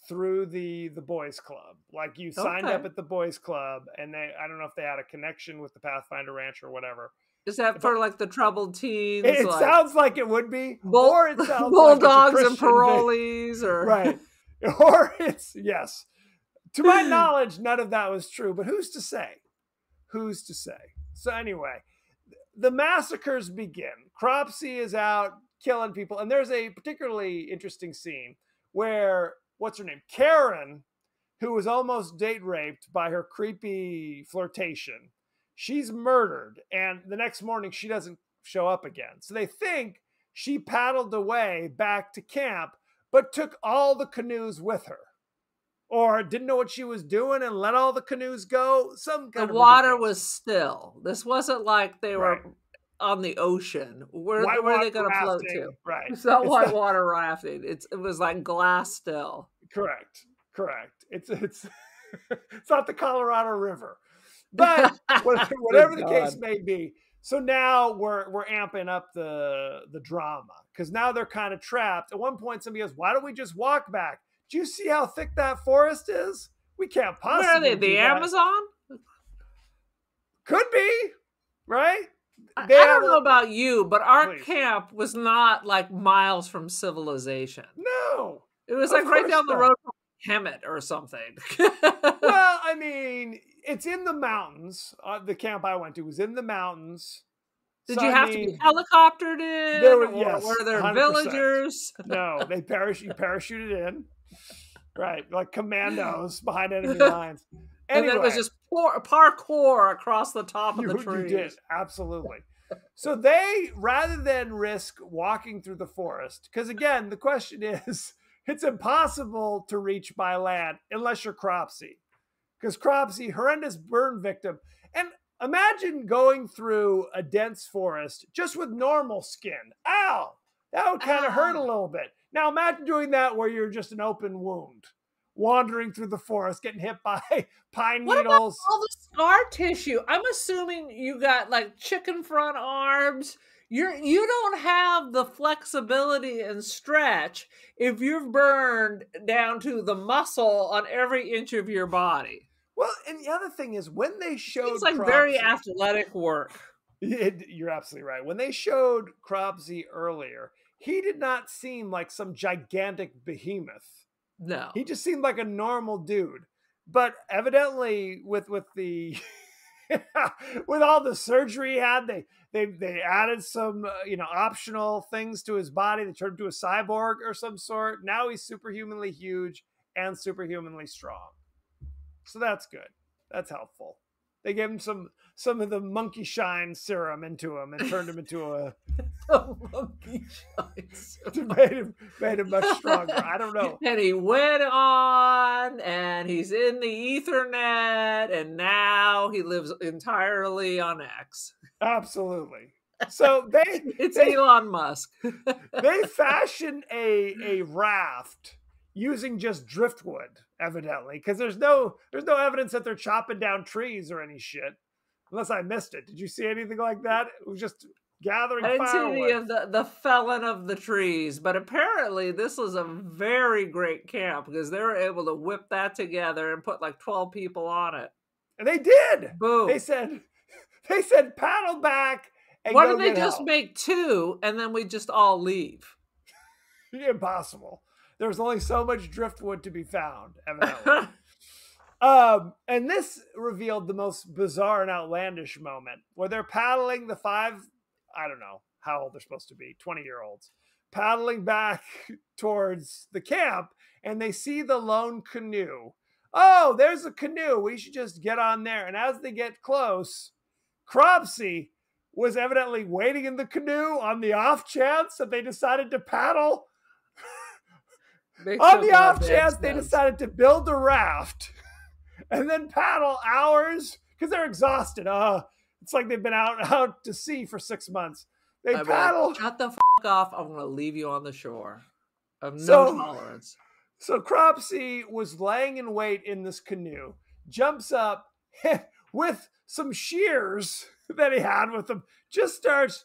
through the the boys club. Like you signed Okay. up at the boys club and they I don't know if they had a connection with the Pathfinder Ranch or whatever. Is that for like the troubled teens? It, it like sounds like it would be. bull- or it sounds like bulldogs and Christian thing. parolees, or Right. Or it's yes. To my knowledge, none of that was true, but who's to say? Who's to say? So anyway, the massacres begin. Cropsy is out killing people, and there's a particularly interesting scene where what's her name? Karen, who was almost date raped by her creepy flirtation, she's murdered, and the next morning she doesn't show up again. So they think she paddled away back to camp, but took all the canoes with her. Or didn't know what she was doing and let all the canoes go. Some the water was still. This wasn't like they were Right. on the ocean. Where, where are they going to float to? Right. It's not It's white not- water rafting. It's it was like glass still. Correct. Correct. It's it's it's not the Colorado River. But oh, whatever the case may be. So now we're we're amping up the the drama because now they're kind of trapped. At one point, somebody goes, "Why don't we just walk back?" Do you see how thick that forest is? We can't possibly. Where are they? The. Amazon? Could be, right? I, I don't a- know about you, but our Please. camp was not like miles from civilization. No. It was like right down the road from Hemet or something. Well, I mean, it's in the mountains. Uh, the camp I went to was in the mountains. Did So, you I have to be helicoptered in? There were- or yes, were there 100%. villagers? No, they parachute you parachuted in. Right, like commandos behind enemy lines. And then it was just pour, parkour across the top of you, the you trees. did absolutely so they rather than risk walking through the forest because again the question is it's impossible to reach by land unless you're cropsy because cropsy horrendous burn victim and imagine going through a dense forest just with normal skin ow that would kind of hurt a little bit now imagine doing that where you're just an open wound wandering through the forest getting hit by pine What about needles all the scar tissue? I'm assuming you got like chicken front arms. You're you don't have the flexibility and stretch if you've burned down to the muscle on every inch of your body. Well, and the other thing is when they showed It's like very athletic work. It- you're absolutely right. When they showed Cropsy earlier, he did not seem like some gigantic behemoth. No. He just seemed like a normal dude. But evidently, with with the with all the surgery he had, they they they added some uh, you know optional things to his body. They turned him to a cyborg or some sort. Now he's superhumanly huge and superhumanly strong. So that's good. That's helpful. They gave him some some of the monkey shine serum into him and turned him into a Monkey shines. made him made him much stronger. I don't know. And he went on and he's in the Ethernet and now he lives entirely on X. Absolutely. So they It's they, Elon Musk. they fashion a a raft using just driftwood, evidently, because there's no there's no evidence that they're chopping down trees or any shit. Unless I missed it. Did you see anything like that? It was just gathering I didn't see any of the, the felon of the trees, but apparently this was a very great camp because they were able to whip that together and put like 12 people on it. and they did. Boom. They said they said paddle back and Why don't they just help. make two and then we just all leave? impossible. There's only so much driftwood to be found, evidently. Um, and this revealed the most bizarre and outlandish moment where they're paddling the five, I don't know how old they're supposed to be, 20 year olds, paddling back towards the camp and they see the lone canoe. Oh, there's a canoe. We should just get on there. And as they get close, Cropsy was evidently waiting in the canoe on the off chance that they decided to paddle. On the off chance they decided to build a raft and then paddle hours because they're exhausted. Uh, it's like they've been out out to sea for six months. They like, paddle. Shut the f- off. I'm going to leave you on the shore. Of no So- tolerance. So Cropsy was laying in wait in this canoe, jumps up with some shears that he had with him, just starts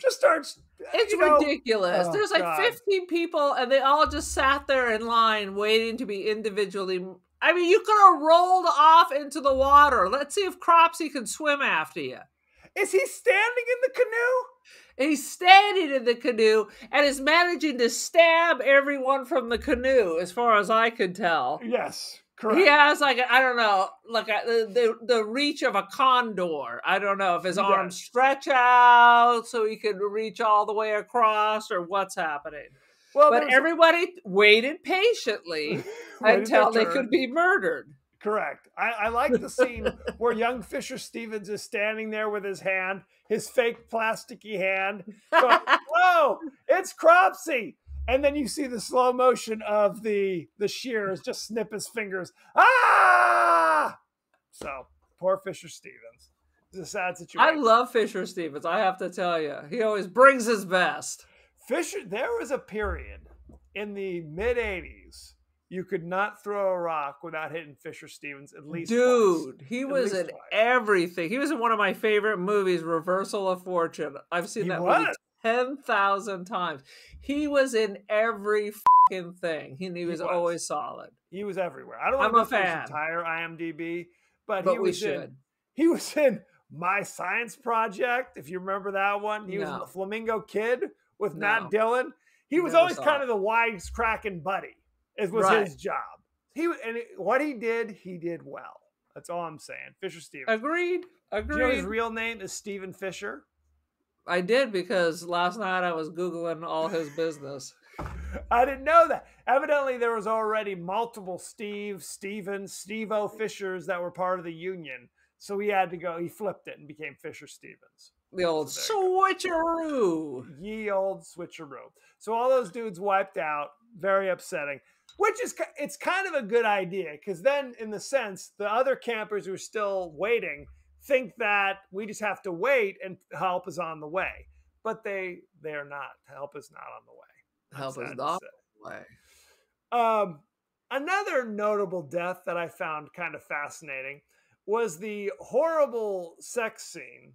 just starts. It's you know- ridiculous. Oh, There's like God. 15 people, and they all just sat there in line waiting to be individually. I mean, you could have rolled off into the water. Let's see if Cropsy can swim after you. Is he standing in the canoe? He's standing in the canoe and is managing to stab everyone from the canoe, as far as I could tell. Yes, correct. He has like I don't know, like a, the, the the reach of a condor. I don't know if his arms stretch out so he could reach all the way across, or what's happening. well, but everybody waited patiently Waited until they could be murdered. Correct. I, I like the scene where young Fisher Stevens is standing there with his hand, his fake plasticky hand, going, "Whoa, it's Cropsy!" And then you see the slow motion of the the shears just snip his fingers. Ah! So poor Fisher Stevens. It's a sad situation. I love Fisher Stevens. I have to tell you, he always brings his best. Fisher. There was a period in the mid '80s you could not throw a rock without hitting Fisher Stevens at least. Dude, he At was in twice. everything. He was in one of my favorite movies, Reversal of Fortune. I've seen He that movie was. 10,000 times. He was in every fucking thing. He, he was, was. always solid. He was everywhere. I don't I'm want a to go through his fan. entire IMDb, but, But he we was in. He was in My Science Project. If you remember that one, he was in the Flamingo Kid with Matt No. Dillon. He was Never always kind it. of the wisecracking buddy. It was Right. his job. He and it- what he did, he did well. That's all I'm saying. Fisher Stevens. Agreed. Do you know Agreed. his real name is Stephen Fisher? I did because last night I was Googling all his business. I didn't know that. Evidently, there was already multiple Steve, Steven, Steve O. Fishers that were part of the union. So he had to go, he flipped it and became Fisher Stevens. The old So switcheroo. Ye old switcheroo. So all those dudes wiped out. Very upsetting. Which is, it's kind of a good idea because then, in the sense, the other campers who are still waiting think that we just have to wait and help is on the way. But they they are not. Help is not on the way. I'm Help to not say. way. Um, another notable death that I found kind of fascinating was the horrible sex scene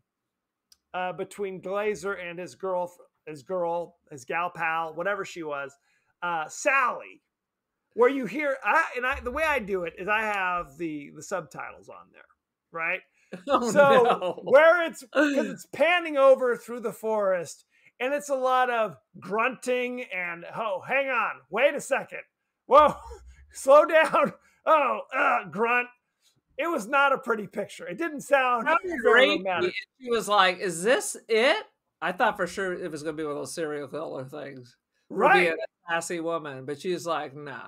uh, between Glazer and his girl, his girl, his gal pal, whatever she was, uh, Sally. Where you hear, I, and I, the way I do it is I have the the subtitles on there, right? Oh, so no. where it's because it's panning over through the forest and it's a lot of grunting and oh hang on wait a second. Whoa slow down. Oh uh, grunt. It was not a pretty picture. It didn't sound great. She was like, "Is this it?" I thought for sure it was going to be one of those serial killer things. right. being a sassy woman, but she's like, "Nah."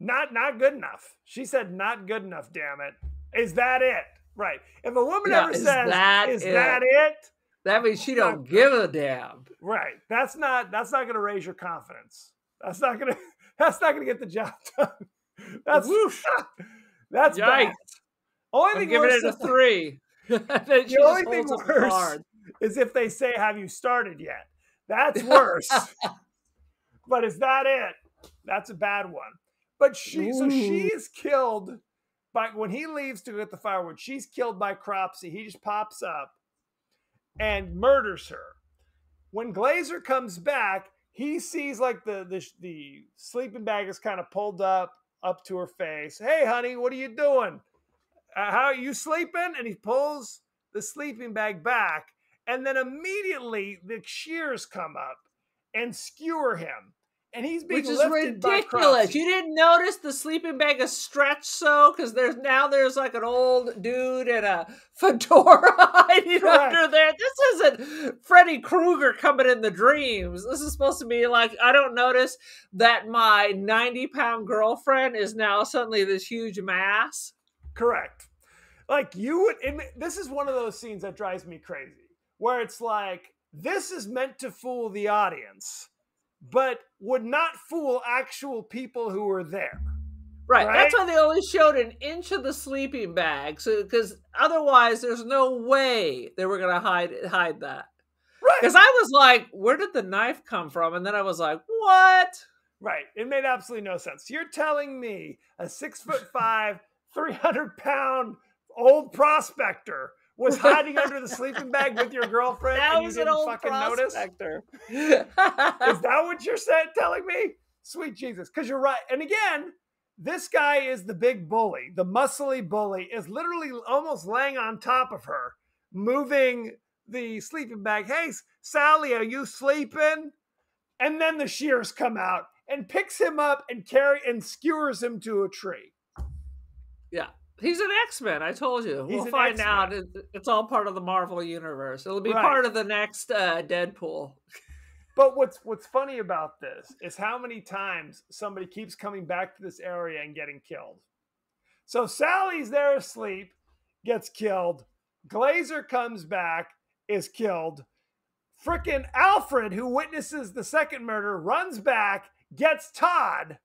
not not good enough. She said not good enough damn it. Is that it right if a woman Yeah, ever is says that is it?" that it That means she don't give a damn. Right. That's not that's not gonna raise your confidence. That's not gonna that's not gonna get the job done. That's Whoosh. that's bad. Only I'm thing giving worse it a is, three. The only thing holds up the worse is if they say, Have you started yet? That's worse. but is that it? That's a bad one. But she so she is killed by when he leaves to get the firewood, she's killed by Cropsy. He just pops up and murders her. When Glazer comes back, he sees like the the, the sleeping bag is kind of pulled up up to her face. Hey, honey, what are you doing? Uh, how are you sleeping? And he pulls the sleeping bag back, and then immediately the shears come up and skewer him, and he's being Which is ridiculous. You didn't notice the sleeping bag is stretched so because there's now there's like an old dude in a fedora hiding Correct. under there. This isn't Freddy Krueger coming in the dreams. This is supposed to be like I don't notice that my 90 pound girlfriend is now suddenly this huge mass. Correct. Like you would, and this is one of those scenes that drives me crazy, where it's like this is meant to fool the audience, but would not fool actual people who were there. Right. That's why they only showed an inch of the sleeping bag. So because otherwise there's no way they were gonna hide hide that. Right. Because I was like, where did the knife come from? And then I was like, what? Right. It made absolutely no sense. You're telling me a six foot five, 300 pound old prospector was hiding under the sleeping bag with your girlfriend That and you was an didn't old fucking notice? prospector. Is that what you're saying, telling me? Sweet Jesus. Because you're right. And again, this guy is the big bully. The muscly bully is literally almost laying on top of her, moving the sleeping bag. Hey, Sally, are you sleeping? And then the shears come out and picks him up and carry and skewers him to a tree. yeah. He's an X Men. I told you. He's we'll find X-Men. out. It's all part of the Marvel universe. It'll be Right. part of the next uh, Deadpool. But what's what's funny about this is how many times somebody keeps coming back to this area and getting killed. So Sally's there asleep, gets killed. Glazer comes back, is killed. Frickin' Alfred, who witnesses the second murder, runs back, gets Todd.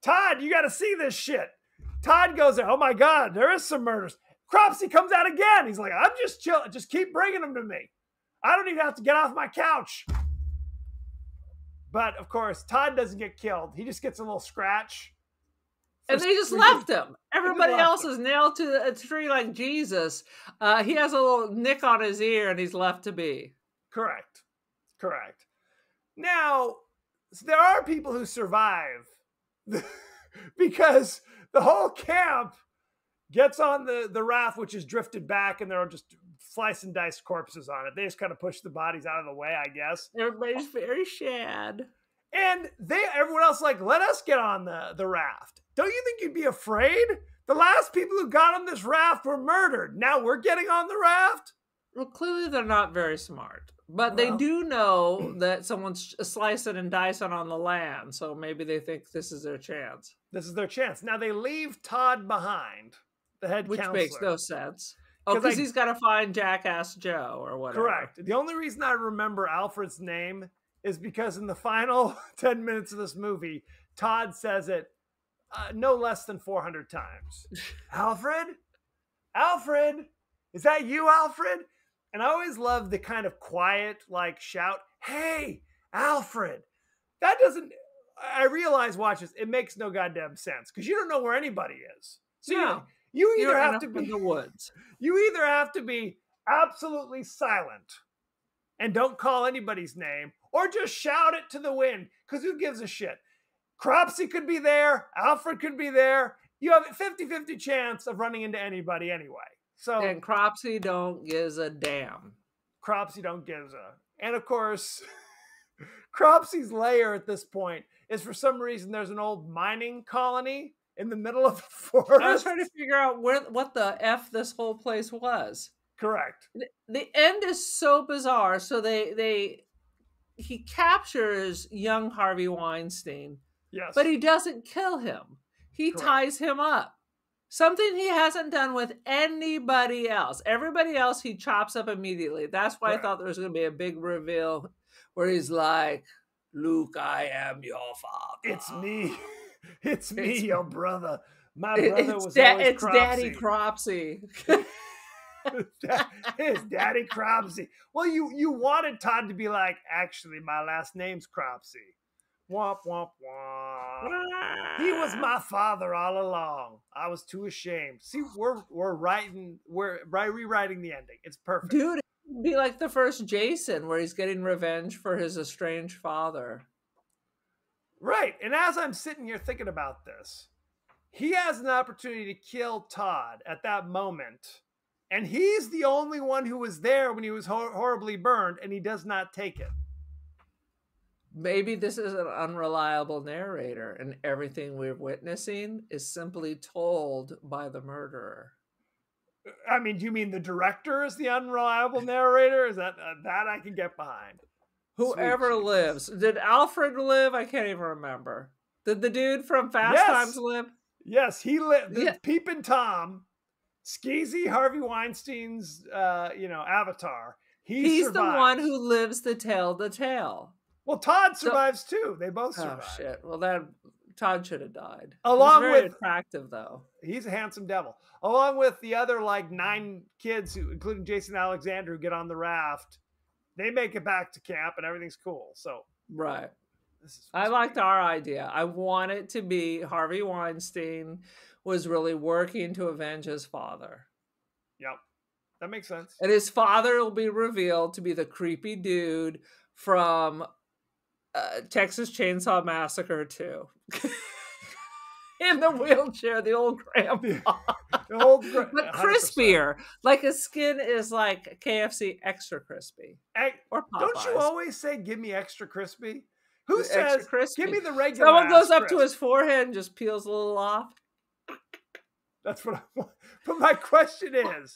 Todd, you got to see this shit. Todd goes there. Oh my God, there is some murders. Cropsy comes out again. He's like, I'm just chill. Just keep bringing them to me. I don't even have to get off my couch. But of course, Todd doesn't get killed. He just gets a little scratch. And they just left him. Everybody left else him. is nailed to a tree like Jesus. Uh, he has a little nick on his ear and he's left to be. Correct. Correct. Now, there are people who survive because the whole camp gets on the, the raft, which is drifted back, and there are just slice and dice corpses on it. They just kind of push the bodies out of the way, I guess. Everybody's very sad. And they everyone else like, let us get on the, the raft. Don't you think you'd be afraid? The last people who got on this raft were murdered. Now we're getting on the raft? Well, clearly they're not very smart, but they Well. do know that someone's slicing and dicing on the land, so maybe they think this is their chance, This is their chance. Now they leave Todd behind, the head which counselor. makes no sense. Oh, 'Cause because he's got to find Jackass Joe or whatever. Correct. The only reason I remember Alfred's name is because in the final 10 minutes of this movie, Todd says it uh, no less than 400 times. Alfred? Alfred? Is that you, Alfred? And I always love the kind of quiet, like shout, hey, Alfred. That doesn't, I realize, watch this, it makes no goddamn sense because you don't know where anybody is. So you- No. you, You're either in have to be in the woods. you either have to be absolutely silent and don't call anybody's name or just shout it to the wind because who gives a shit cropsy could be there alfred could be there you have a 50-50 chance of running into anybody anyway so And Cropsy don't gives a damn. cropsy don't give a and of course cropsy's lair at this point is for some reason there's an old mining colony in the middle of the forest I was trying to figure out where what the f this whole place was. correct The- The end is so bizarre. So they they he captures young Harvey Weinstein, yes but he doesn't kill him. He Correct. ties him up. Something he hasn't done with anybody else. Everybody else he chops up immediately. That's why Correct. I thought there was going to be a big reveal where he's like, "Luke, I am your father." It's me. It's me, It's- your brother. My brother was da- always it's Daddy Cropsy. Cropsy. it's Daddy Cropsy. Well, you you wanted Todd to be like, actually, my last name's Cropsy. Womp womp womp. He was my father all along. I was too ashamed. See, we're we're writing we're right rewriting the ending. It's perfect. Dude, it'd be like the first Jason where he's getting revenge for his estranged father. Right. And as I'm sitting here thinking about this, he has an opportunity to kill Todd at that moment. And he's the only one who was there when he was hor- horribly burned, and he does not take it. Maybe this is an unreliable narrator, and everything we're witnessing is simply told by the murderer. I mean, do you mean the director is the unreliable narrator? Is that uh, that I can get behind? Whoever Jesus. lives. Did Alfred live? I can't even remember. Did the dude from Fast Yes. Times live? Yes, he lived. Yeah. Peeping Tom, Skeezy Harvey Weinstein's, uh, you know, avatar. He He's the one who lives to tell the tale. Well, Todd So- survives too. They both Oh shit! Well, that Todd should have died. Along very with- attractive though. He's a handsome devil, along with the other like nine kids, who, including Jason Alexander, who get on the raft. They make it back to camp, and everything's cool. So Right. I liked our idea. I want it to be Harvey Weinstein was really working to avenge his father. Yep. That makes sense. And his father will be revealed to be the creepy dude from uh, Texas Chainsaw Massacre 2. In the wheelchair, the old grandpa. The whole gra- but 100%. crispier. Like his skin is like KFC extra crispy. Or Popeyes. don't you always say "give me extra crispy"? Who Extra says crispy. "give me the regular"? Someone goes up to his forehead and just peels a little off. That's what I want. But my question is: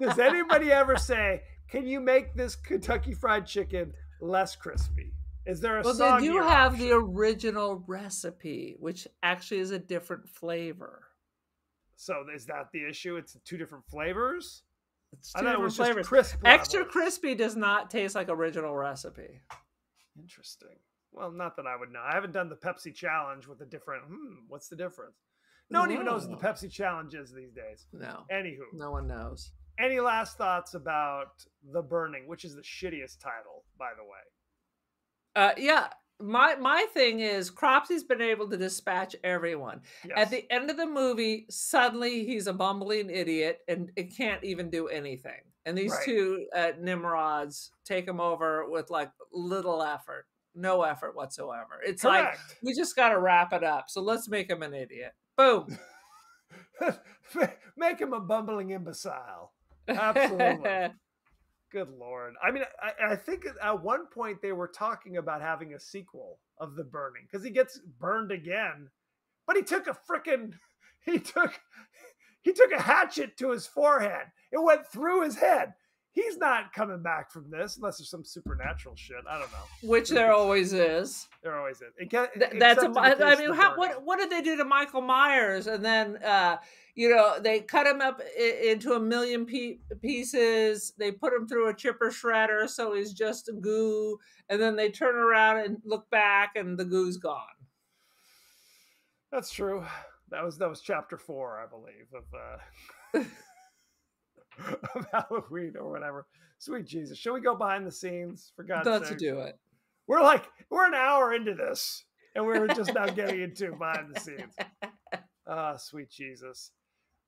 Does anybody ever say, "Can you make this Kentucky Fried Chicken less crispy"? Is there a Well, they do have option? the original recipe, which actually is a different flavor. So is that the issue? It's two different flavors. It's I two it different flavors. crisp. Extra crispy does not taste like original recipe. Interesting. Well, not that I would know. I haven't done the Pepsi challenge with a different. Hmm, what's the difference? No one even knows what the Pepsi challenge is these days. No, Anywho, no one knows. any last thoughts about the burning, which is the shittiest title, by the way? Uh, yeah, my my thing is Cropsy's been able to dispatch everyone. Yes. At the end of the movie, suddenly he's a bumbling idiot and it can't even do anything. And these Right. two uh, Nimrods take him over with like little effort, no effort whatsoever. It's like we just got to wrap it up. So let's make him an idiot. Boom. Make him a bumbling imbecile. Absolutely. Good lord. I mean, I, I think at one point they were talking about having a sequel of the burning because he gets burned again, but he took a frickin' he took he took a hatchet to his forehead. It went through his head. He's not coming back from this unless there's some supernatural shit. I don't know. Which there always is. There always is. It Th- that's a, except in the I case I of mean, how, what what did they do to Michael Myers? And then, uh, you know, they cut him up I- into a million pe- pieces. They put him through a chipper shredder, so he's just a goo. And then they turn around and look back, and the goo's gone. That's true. That was that was chapter four, I believe, of uh of Halloween or whatever. Sweet Jesus. Should we go behind the scenes for God's Let's sake? do it. We're like we're an hour into this and we're just now getting into behind the scenes. Ah, sweet Jesus.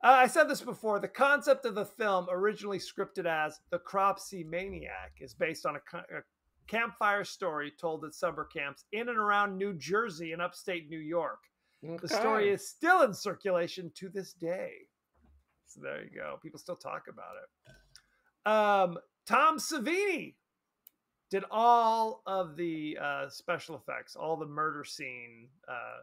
Uh, I said this before. The concept of the film, originally scripted as The Cropsy Maniac, is based on a, a campfire story told at summer camps in and around New Jersey and upstate New York. The story is still in circulation to this day. So there you go. People still talk about it. Um, Tom Savini did all of the uh, special effects, all the murder scene uh,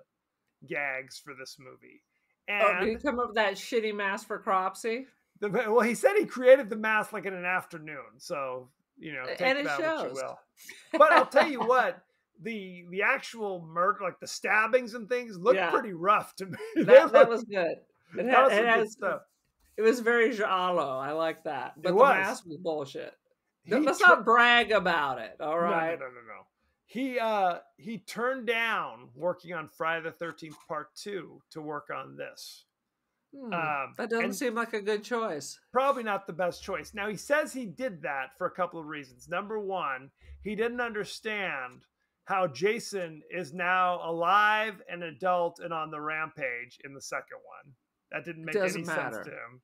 gags for this movie. Oh, did he come up with that shitty mask for Cropsy? the, well, he said he created the mask like in an afternoon. So you know, take And it that what you shows. will. But I'll tell you what. The the actual murder, like the stabbings and things, looked Yeah. pretty rough to me. That, that was good. It, that had, was it, some good has, stuff. It was very giallo. I like that. But the was. mask was bullshit. He Let's tr- not brag about it. All right. No. No, no, no, no, no. He uh he turned down working on Friday the Thirteenth Part Two to work on this. Hmm, Um, that doesn't seem like a good choice. probably not the best choice. Now he says he did that for a couple of reasons. Number one, he didn't understand how Jason is now alive and adult and on the rampage in the second one. That didn't make Doesn't any matter. sense to him.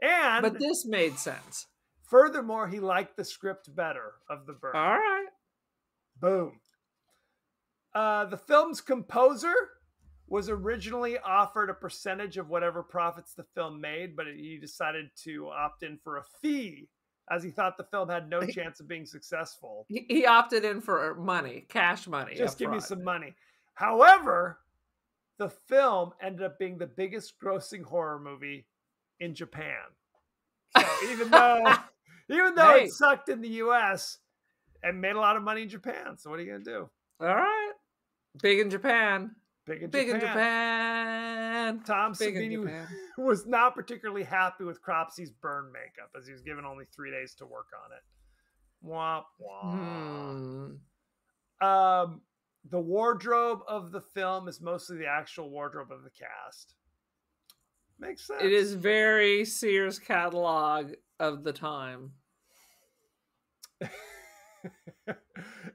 And But this made sense. furthermore, he liked the script better of the bird. All right. Boom. Uh, the film's composer was originally offered a percentage of whatever profits the film made, but he decided to opt in for a fee as he thought the film had no chance of being successful. He, he opted in for money, cash money. Just give me some money. However, the film ended up being the biggest grossing horror movie in Japan. So even though even though Hey. it sucked in the US, and made a lot of money in Japan. So what are you gonna do? All right. Big in Japan. Big in Big in Japan. Japan. Tom Big in Savini Japan. was not particularly happy with Cropsy's burn makeup as he was given only three days to work on it. Womp womp. Hmm. Um, the wardrobe of the film is mostly the actual wardrobe of the cast. Makes sense. It is very Sears catalog of the time. In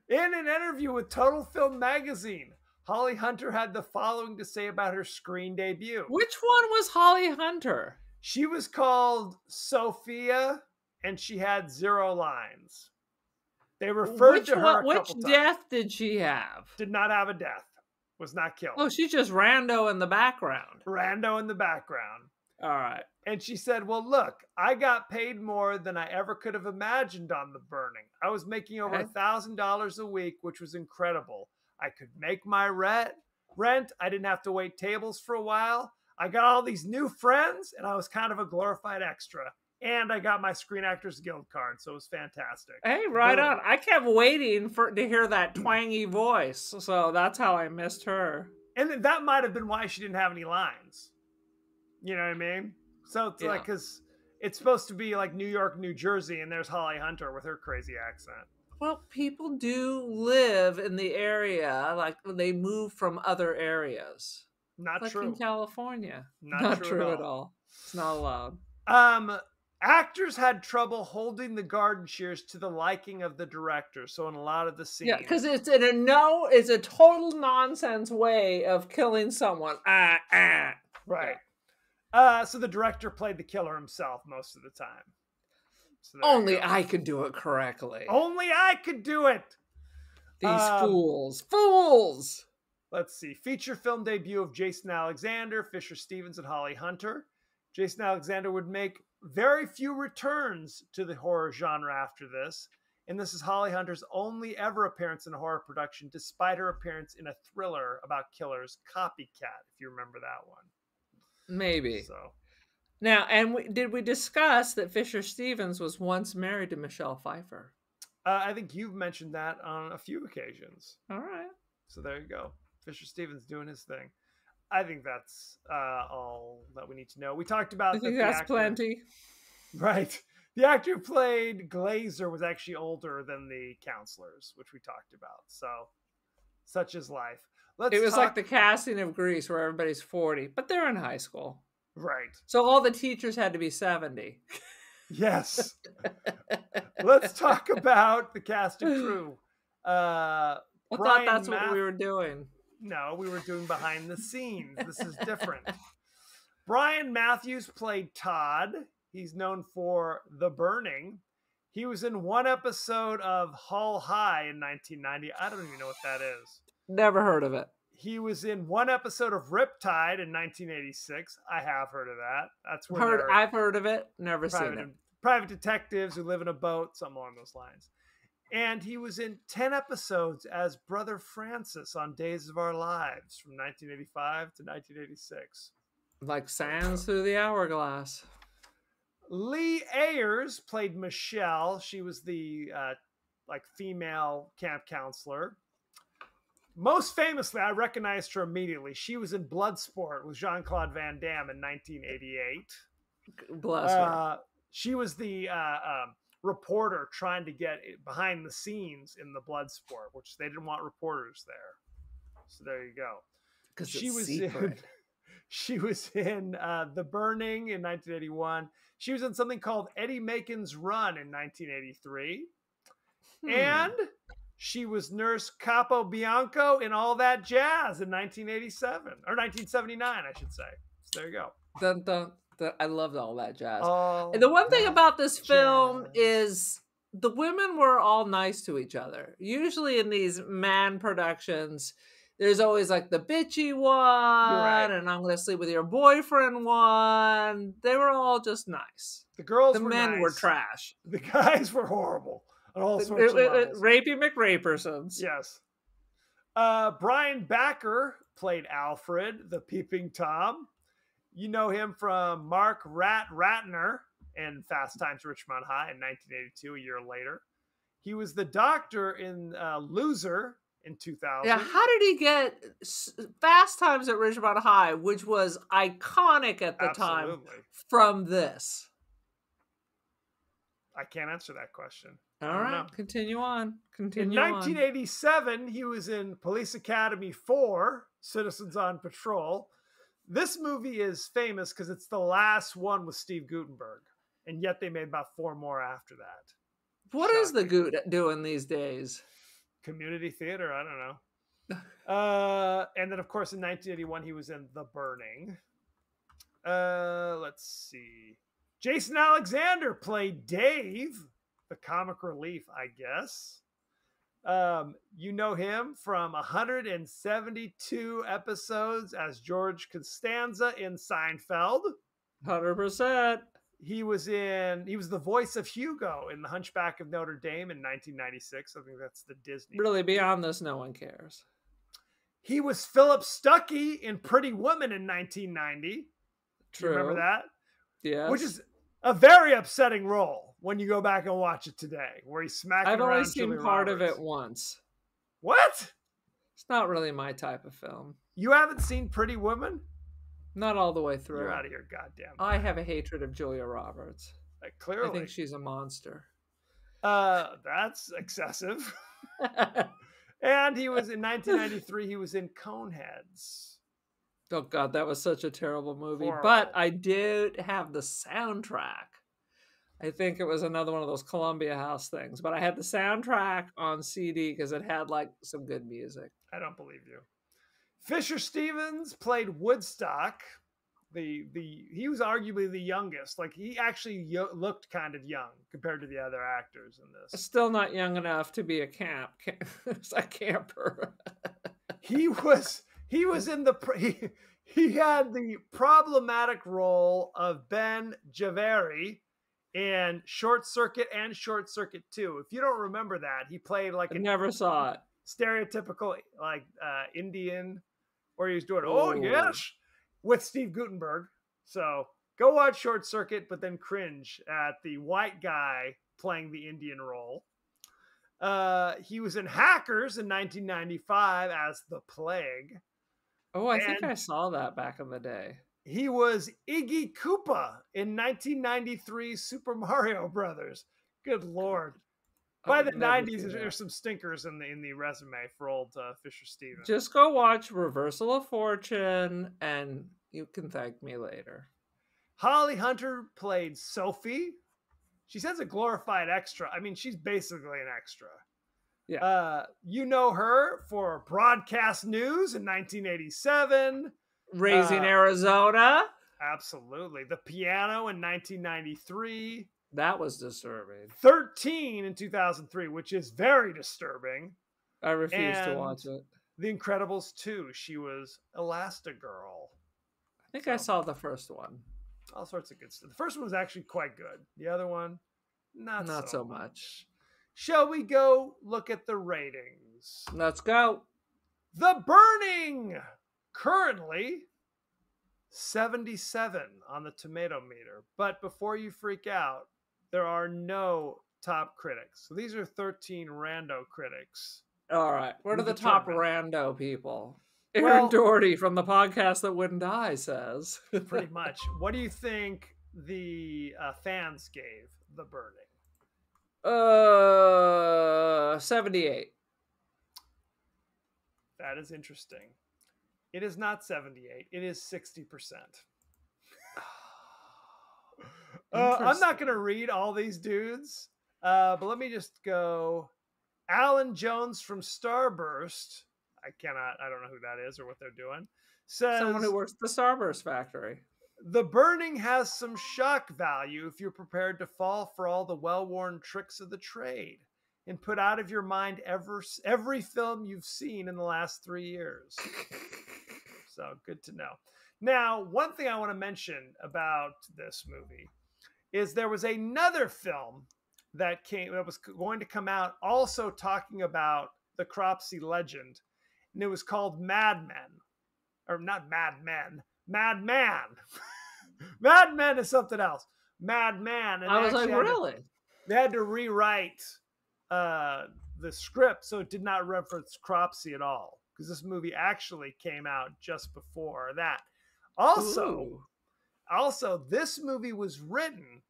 an interview with Total Film Magazine, Holly Hunter had the following to say about her screen debut. Which one was Holly Hunter? She was called Sophia and she had zero lines. They referred Which to her a which couple times. death did she have? Did not have a death. Was not killed. Oh, she's just rando in the background. Rando in the background. All right. And she said, Well, look, I got paid more than I ever could have imagined on the burning. I was making over a thousand dollars a week, which was incredible. I could make my rent rent. I didn't have to wait tables for a while. I got all these new friends, and I was kind of a glorified extra. And I got my Screen Actors Guild card, so it was fantastic. Hey, right Boom. on. I kept waiting for to hear that twangy voice, so that's how I missed her. And that might have been why she didn't have any lines. You know what I mean? So it's like because it's supposed to be like New York, New Jersey, and there's Holly Hunter with her crazy accent. Well, people do live in the area, like when they move from other areas, Not like true. in California. Not true at at all. It's not allowed. Um, actors had trouble holding the garden shears to the liking of the director. So in a lot of the scenes, Yeah, because it's in a no, it's a total nonsense way of killing someone. Ah, ah. right. Uh, so the director played the killer himself most of the time. So Only. I could do it correctly. only I could do it. These um, fools, fools. Let's see. Feature film debut of Jason Alexander, Fisher Stevens, and Holly Hunter. Jason Alexander would make very few returns to the horror genre after this. And this is Holly Hunter's only ever appearance in a horror production, despite her appearance in a thriller about killers, Copycat, if you remember that one. Maybe. So, Now, and we, did we discuss that Fisher Stevens was once married to Michelle Pfeiffer? uh, I think you've mentioned that on a few occasions. All right. So there you go. Fisher Stevens doing his thing. I think that's uh, all that we need to know. We talked about I that think the that's actor- plenty. Right. The actor who played Glazer was actually older than the counselors, which we talked about. So, such is life. Let's It was talk- like the casting of Grease where everybody's 40, but they're in high school. right. So all the teachers had to be 70. Yes. Let's talk about the cast and crew. Uh, I thought Brian that's what we were doing. No, we were doing behind the scenes. This is different. Brian Matthews played Todd. He's known for The Burning. He was in one episode of Hull High in 1990. I don't even know what that is. Never heard of it. He was in one episode of Riptide in 1986. I have heard of that. That's where Heard, I've heard of it, never seen it. private detectives who live in a boat, something along those lines. And he was in 10 episodes as Brother Francis on Days of Our Lives from 1985 to 1986. Like sands through the hourglass. Leah Ayres played Michelle. She was the uh, like female camp counselor. Most famously, I recognized her immediately. She was in Bloodsport with Jean Claude Van Damme in 1988. Bless her. Uh, she was the uh, um, reporter trying to get behind the scenes in the Bloodsport, which they didn't want reporters there. So there you go. Because she was in, she was in uh, The Burning in 1981. She was in something called Eddie Macon's Run in 1983. Hmm. And she was Nurse Capobianco in All That Jazz in 1987 or 1979, I should say. So there you go. Dun, dun, I loved all that jazz. And the oh, one thing about this film jazz. is the women were all nice to each other. Usually in these man productions, there's always like the bitchy one, right. and I'm gonna sleep with your boyfriend one. They were all just nice. the girls The were men were trash. The guys were horrible on all It- sorts of it- it- levels. Rapey McRapersons. Yes. Uh, Brian Backer played Alfred, the peeping Tom. You know him from Mark Rat Ratner in Fast Times at Ridgemont High in 1982, a year later. He was the doctor in uh, Loser in 2000. Yeah, how did he get Fast Times at Ridgemont High, which was iconic at the time, from this? I can't answer that question. All right, know. continue on. In Continue on. 1987, he was in Police Academy 4, Citizens on Patrol. This movie is famous because it's the last one with Steve Guttenberg, and yet they made about four more after that. What is the Shocking. Goot doing these days? Community theater, I don't know. uh, and then, of course, in 1981, he was in The Burning. Uh, let's see. Jason Alexander played Dave, the comic relief, I guess. Um, you know him from 172 episodes as George Costanza in Seinfeld. Hundred percent. He was in. He was the voice of Hugo in The Hunchback of Notre Dame in 1996. I think that's the Disney. Really, beyond this, no one cares. He was Philip Stuckey in Pretty Woman in 1990. Do True. you remember that? Yeah. Which is a very upsetting role when you go back and watch it today, where he's smacking. I've only seen Julia part of it once. What? It's not really my type of film. You haven't seen Pretty Woman? Not all the way through. You're out of your goddamn. I have a hatred of Julia Roberts. mind. clearly, I think she's a monster. uh, that's excessive. and he was in 1993. He was in Coneheads. oh god, that was such a terrible movie. Horrible. But I did have the soundtrack. I think it was another one of those Columbia House things, but I had the soundtrack on CD because it had like some good music. I don't believe you. Fisher Stevens played Woodstock. The the he was arguably the youngest. Like he actually yo- looked kind of young compared to the other actors in this. Still not young enough to be a camp, a camper. he was he was in the he, he had the problematic role of Ben Jahveri in Short Circuit and Short Circuit 2. If you don't remember that, he played like I a never saw it. stereotypical like uh Indian where he was doing oh Ooh. yes with Steve Guttenberg. So go watch Short Circuit, but then cringe at the white guy playing the Indian role. Uh, he was in Hackers in 1995 as the Plague. Oh, I think I saw that back in the day. He was Iggy Koopa in 1993 Super Mario Brothers. Good lord! By the 90s, seen there's some stinkers in the in the resume for old uh, Fisher Stevens. Just go watch Reversal of Fortune and you can thank me later. Holly Hunter played Sophie. She says a glorified extra. I mean, she's basically an extra. Yeah. Uh, you know her for broadcast news in 1987. Raising Uh, Arizona. Absolutely. The piano in 1993. That was disturbing. 13 in 2003, which is very disturbing. I refuse to watch it. The Incredibles 2. She was Elastigirl. I think I saw the first one. All sorts of good stuff. The first one was actually quite good. The other one, not, Not so so much. much. Shall we go look at the ratings? Let's go. The Burning currently 77 on the tomato meter. But before you freak out, there are no top critics. So these are 13 rando critics. All right. What are the top rando people? Well- Doherty from the podcast that wouldn't die says. Pretty much. what do you think the uh, fans gave The Burning? uh 78. That is interesting. It is not 78, it is 60%. Uh, I'm not going to read all these dudes, uh, but let me just go. Alan Jones from Starburst. I cannot, I don't know who that is or what they're doing. Says Someone who works at the Starburst factory. the burning has some shock value if you're prepared to fall for all the well-worn tricks of the trade and put out of your mind every every film you've seen in the last three years. so good to know. Now, one thing I want to mention about this movie is there was another film that came that was going to come out also talking about the Cropsy legend, and it was called Mad Men, or not Mad Men, Mad Man. Mad Men is something else. Mad Man. And I was like, actually had to- really? they had to rewrite uh, the script so it did not reference Cropsy at all because this movie actually came out just before that. Also, Ooh. also this movie was written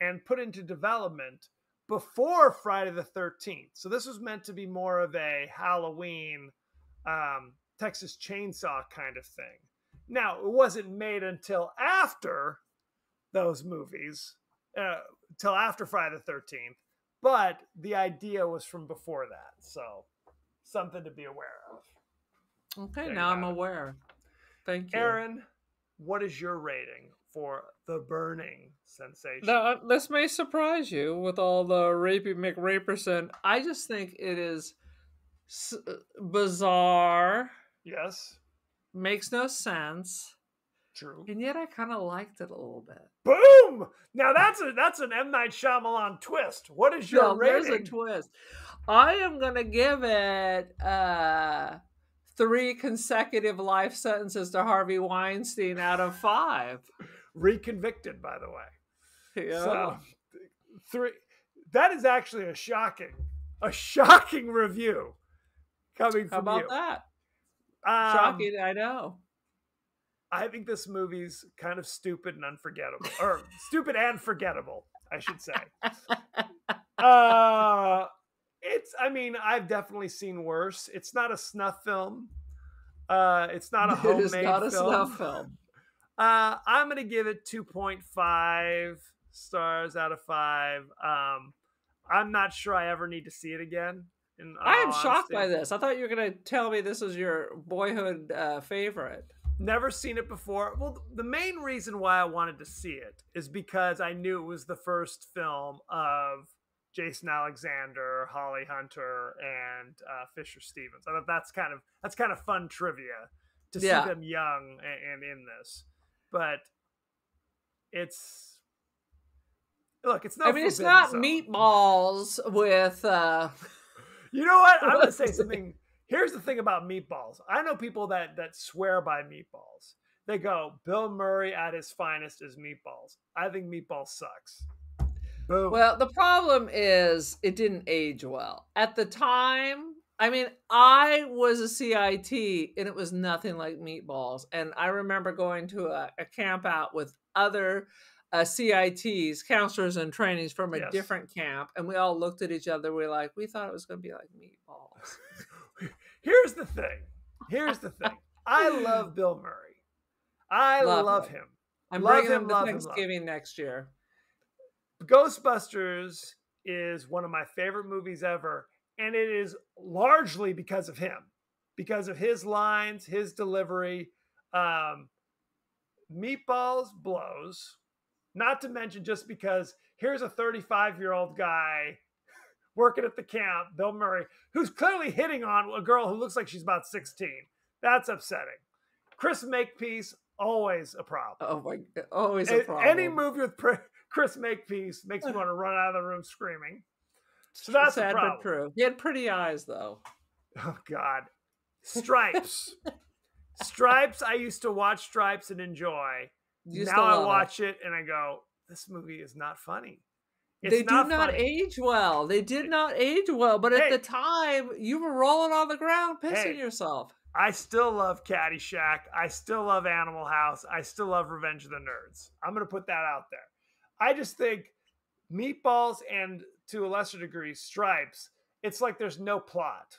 and put into development before Friday the 13th. So this was meant to be more of a Halloween um, Texas Chainsaw kind of thing. Now, it wasn't made until after those movies, uh, till after Friday the 13th, but the idea was from before that. So something to be aware of. Okay, There now I'm it. aware. Thank you. Erin, what is your rating for The Burning sensation. Now, uh, this may surprise you with all the rapey McRaperson. I just think it is s- uh, bizarre, yes, makes no sense, true. and yet I kind of liked it a little bit. Boom! Now that's a that's an M Night Shyamalan twist. What is your No, there's a twist. I am gonna give it uh three consecutive life sentences to Harvey Weinstein out of five. Reconvicted, by the way. Yeah. So three. That is actually a shocking, a shocking review coming How from about you. that? Um, Shocking, I know. I think this movie's kind of stupid and unforgettable, or stupid and forgettable, I should say. uh, it's. I mean, I've definitely seen worse. It's not a snuff film. Uh, it's not a It homemade is not a film. snuff film. Uh, I'm gonna give it 2.5 stars out of five. Um, I'm not sure I ever need to see it again. I am all shocked by this. I thought you were going to tell me this was your boyhood uh, favorite. Never seen it before. Well, the main reason why I wanted to see it is because I knew it was the first film of Jason Alexander, Holly Hunter, and uh, Fisher Stevens. I thought that's kind of that's kind of fun trivia to Yeah. see them young and, and in this. But it's look, it's not. I mean, it's not meatballs with. Uh, You know what? I'm gonna say something. Here's the thing about meatballs. I know people that that swear by meatballs. They go, Bill Murray at his finest is meatballs. I think meatballs sucks. Boom. Well, the problem is it didn't age well. At the time, I mean, I was a CIT and it was nothing like meatballs. And I remember going to a, a camp out with other uh, CITs, counselors and trainees from a Yes. different camp. And we all looked at each other. We are like, we thought it was going to be like meatballs. Here's the thing. Here's the thing. I love Bill Murray. I Love love, him. him. I'm Love bringing him, them to love him, him. Thanksgiving next year. Ghostbusters is one of my favorite movies ever, and it is largely because of him, because of his lines, his delivery. Um, Meatballs blows, not to mention just because here's a 35 year old guy working at the camp, Bill Murray, who's clearly hitting on a girl who looks like she's about 16. That's upsetting. Chris Makepeace, always a problem. Oh my god. Always a problem. Any movie with Chris Makepeace makes me want to run out of the room screaming. So that's sad problem. but true. He had pretty eyes though. Oh God, Stripes. Stripes. I used to watch Stripes and enjoy. Now I love it. watch it. and I go, "This movie is not funny." It's they do not funny. age well. They did not age well, but at Hey. the time you were rolling on the ground, pissing Hey. yourself. I still love Caddyshack. I still love Animal House. I still love Revenge of the Nerds. I'm going to put that out there. I just think Meatballs and to a lesser degree Stripes, it's like there's no plot.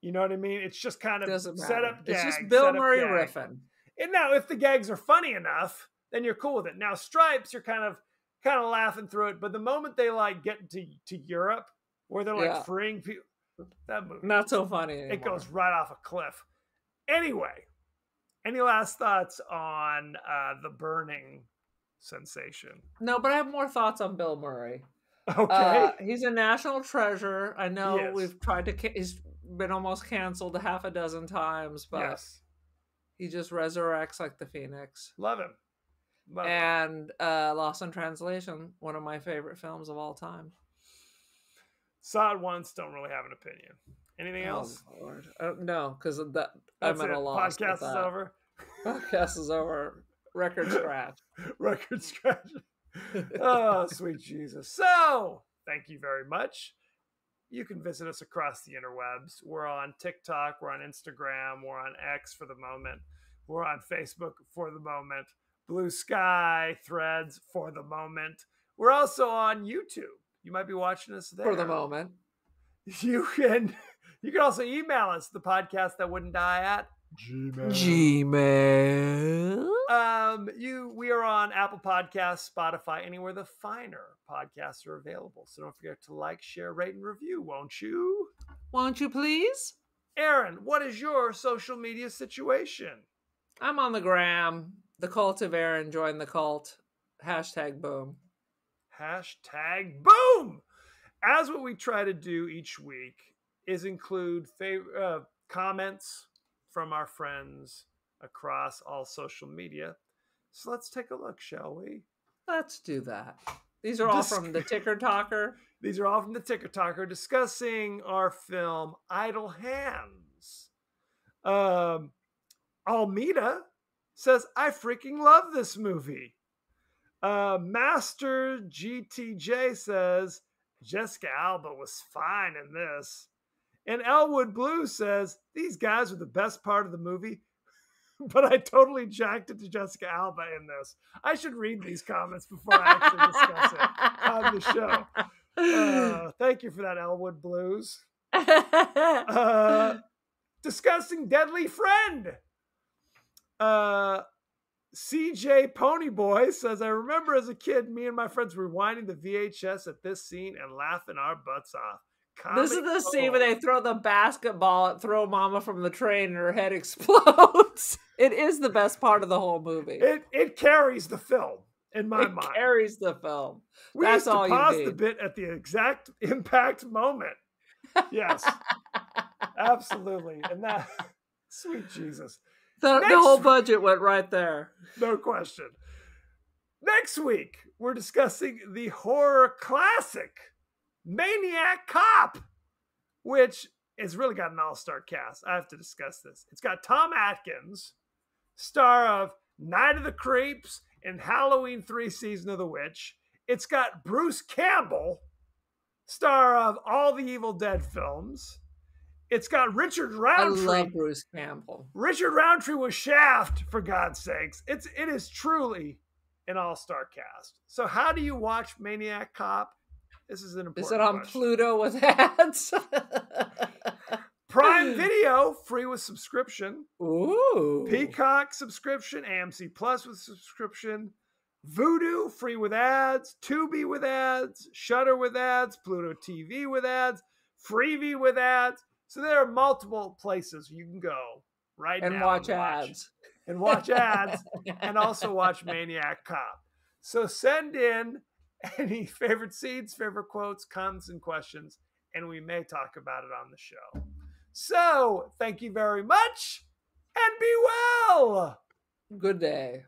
You know what I mean? It's just kind of Doesn't set matter. up It's just Bill Murray riffing. And now if the gags are funny enough, then you're cool with it. Now Stripes, you're kind of kind of laughing through it, but the moment they like get to to Europe where they're like Yeah. freeing people that movie Not so funny anymore. it goes right off a cliff. Anyway, any last thoughts on uh, the burning sensation? No, but I have more thoughts on Bill Murray. Okay. Uh, he's a national treasure. I know we've tried to. Ca- he's been almost canceled a half a dozen times, but yes. he just resurrects like the phoenix. Love him. Love. And uh, Lost in Translation, one of my favorite films of all time. It once, don't really have an opinion. Anything Oh, else? Lord. Uh, no, because that I'm at a loss. Podcast is over. Podcast is over. Record scratch. Record scratch. oh, sweet Jesus. So, thank you very much. You can visit us across the interwebs. We're on TikTok, we're on Instagram, we're on X for the moment, we're on Facebook for the moment, Blue Sky, Threads for the moment. We're also on YouTube. You might be watching us there For the moment. You can you can also email us the podcast that wouldn't die at Gmail. Gmail. Um, you we are on Apple Podcasts, Spotify, anywhere the finer podcasts are available. So don't forget to like, share, rate, and review, won't you? Won't you please? Erin, what is your social media situation? I'm on the gram. The cult of Erin joined the cult. Hashtag boom. Hashtag boom. As what we try to do each week is include fav- uh, comments from our friends across all social media. So let's take a look, shall we? Let's do that. These are all Dis- from the Ticker Talker. These are all from the Ticker Talker discussing our film Idle Hands. Um, Almeida says, I freaking love this movie. Uh, Master GTJ says, Jessica Alba was fine in this. And Elwood Blue says, These guys are the best part of the movie, but I totally jacked it to Jessica Alba in this. I should read these comments before I actually discuss it on the show. Uh, thank you for that, Elwood Blues. Uh, discussing Deadly Friend. Uh, CJ Ponyboy says, I remember as a kid, me and my friends rewinding the VHS at this scene and laughing our butts off. this is the scene where they throw the basketball at throw mama from the train and her head explodes. it is the best part of the whole movie. It, it carries the film in my It mind. carries the film. we that's used to all you pause the bit at the exact impact moment. Yes, absolutely. And that, sweet Jesus. The, the whole budget went right there. No question. Next week, we're discussing the horror classic, Maniac Cop, which has really got an all star cast. I have to discuss this. It's got Tom Atkins, star of Night of the Creeps and Halloween 3 Season of the Witch. It's got Bruce Campbell, star of all the Evil Dead films. It's got Richard Roundtree. I love Bruce Campbell. Richard Roundtree was Shaft, for God's sakes. It's it is truly an all-star cast. So how do you watch Maniac Cop? This is an important Is it on question. Pluto with ads? Prime Video, free with subscription. Ooh. Peacock subscription, AMC Plus with subscription, Vudu free with ads, Tubi with ads, Shudder with ads, Pluto TV with ads, Freevee with ads. So there are multiple places you can go right now and now watch ads. and watch ads and also watch Maniac Cop. So send in any favorite scenes, favorite quotes, comments, and questions, and we may talk about it on the show. So thank you very much and be well. Good day.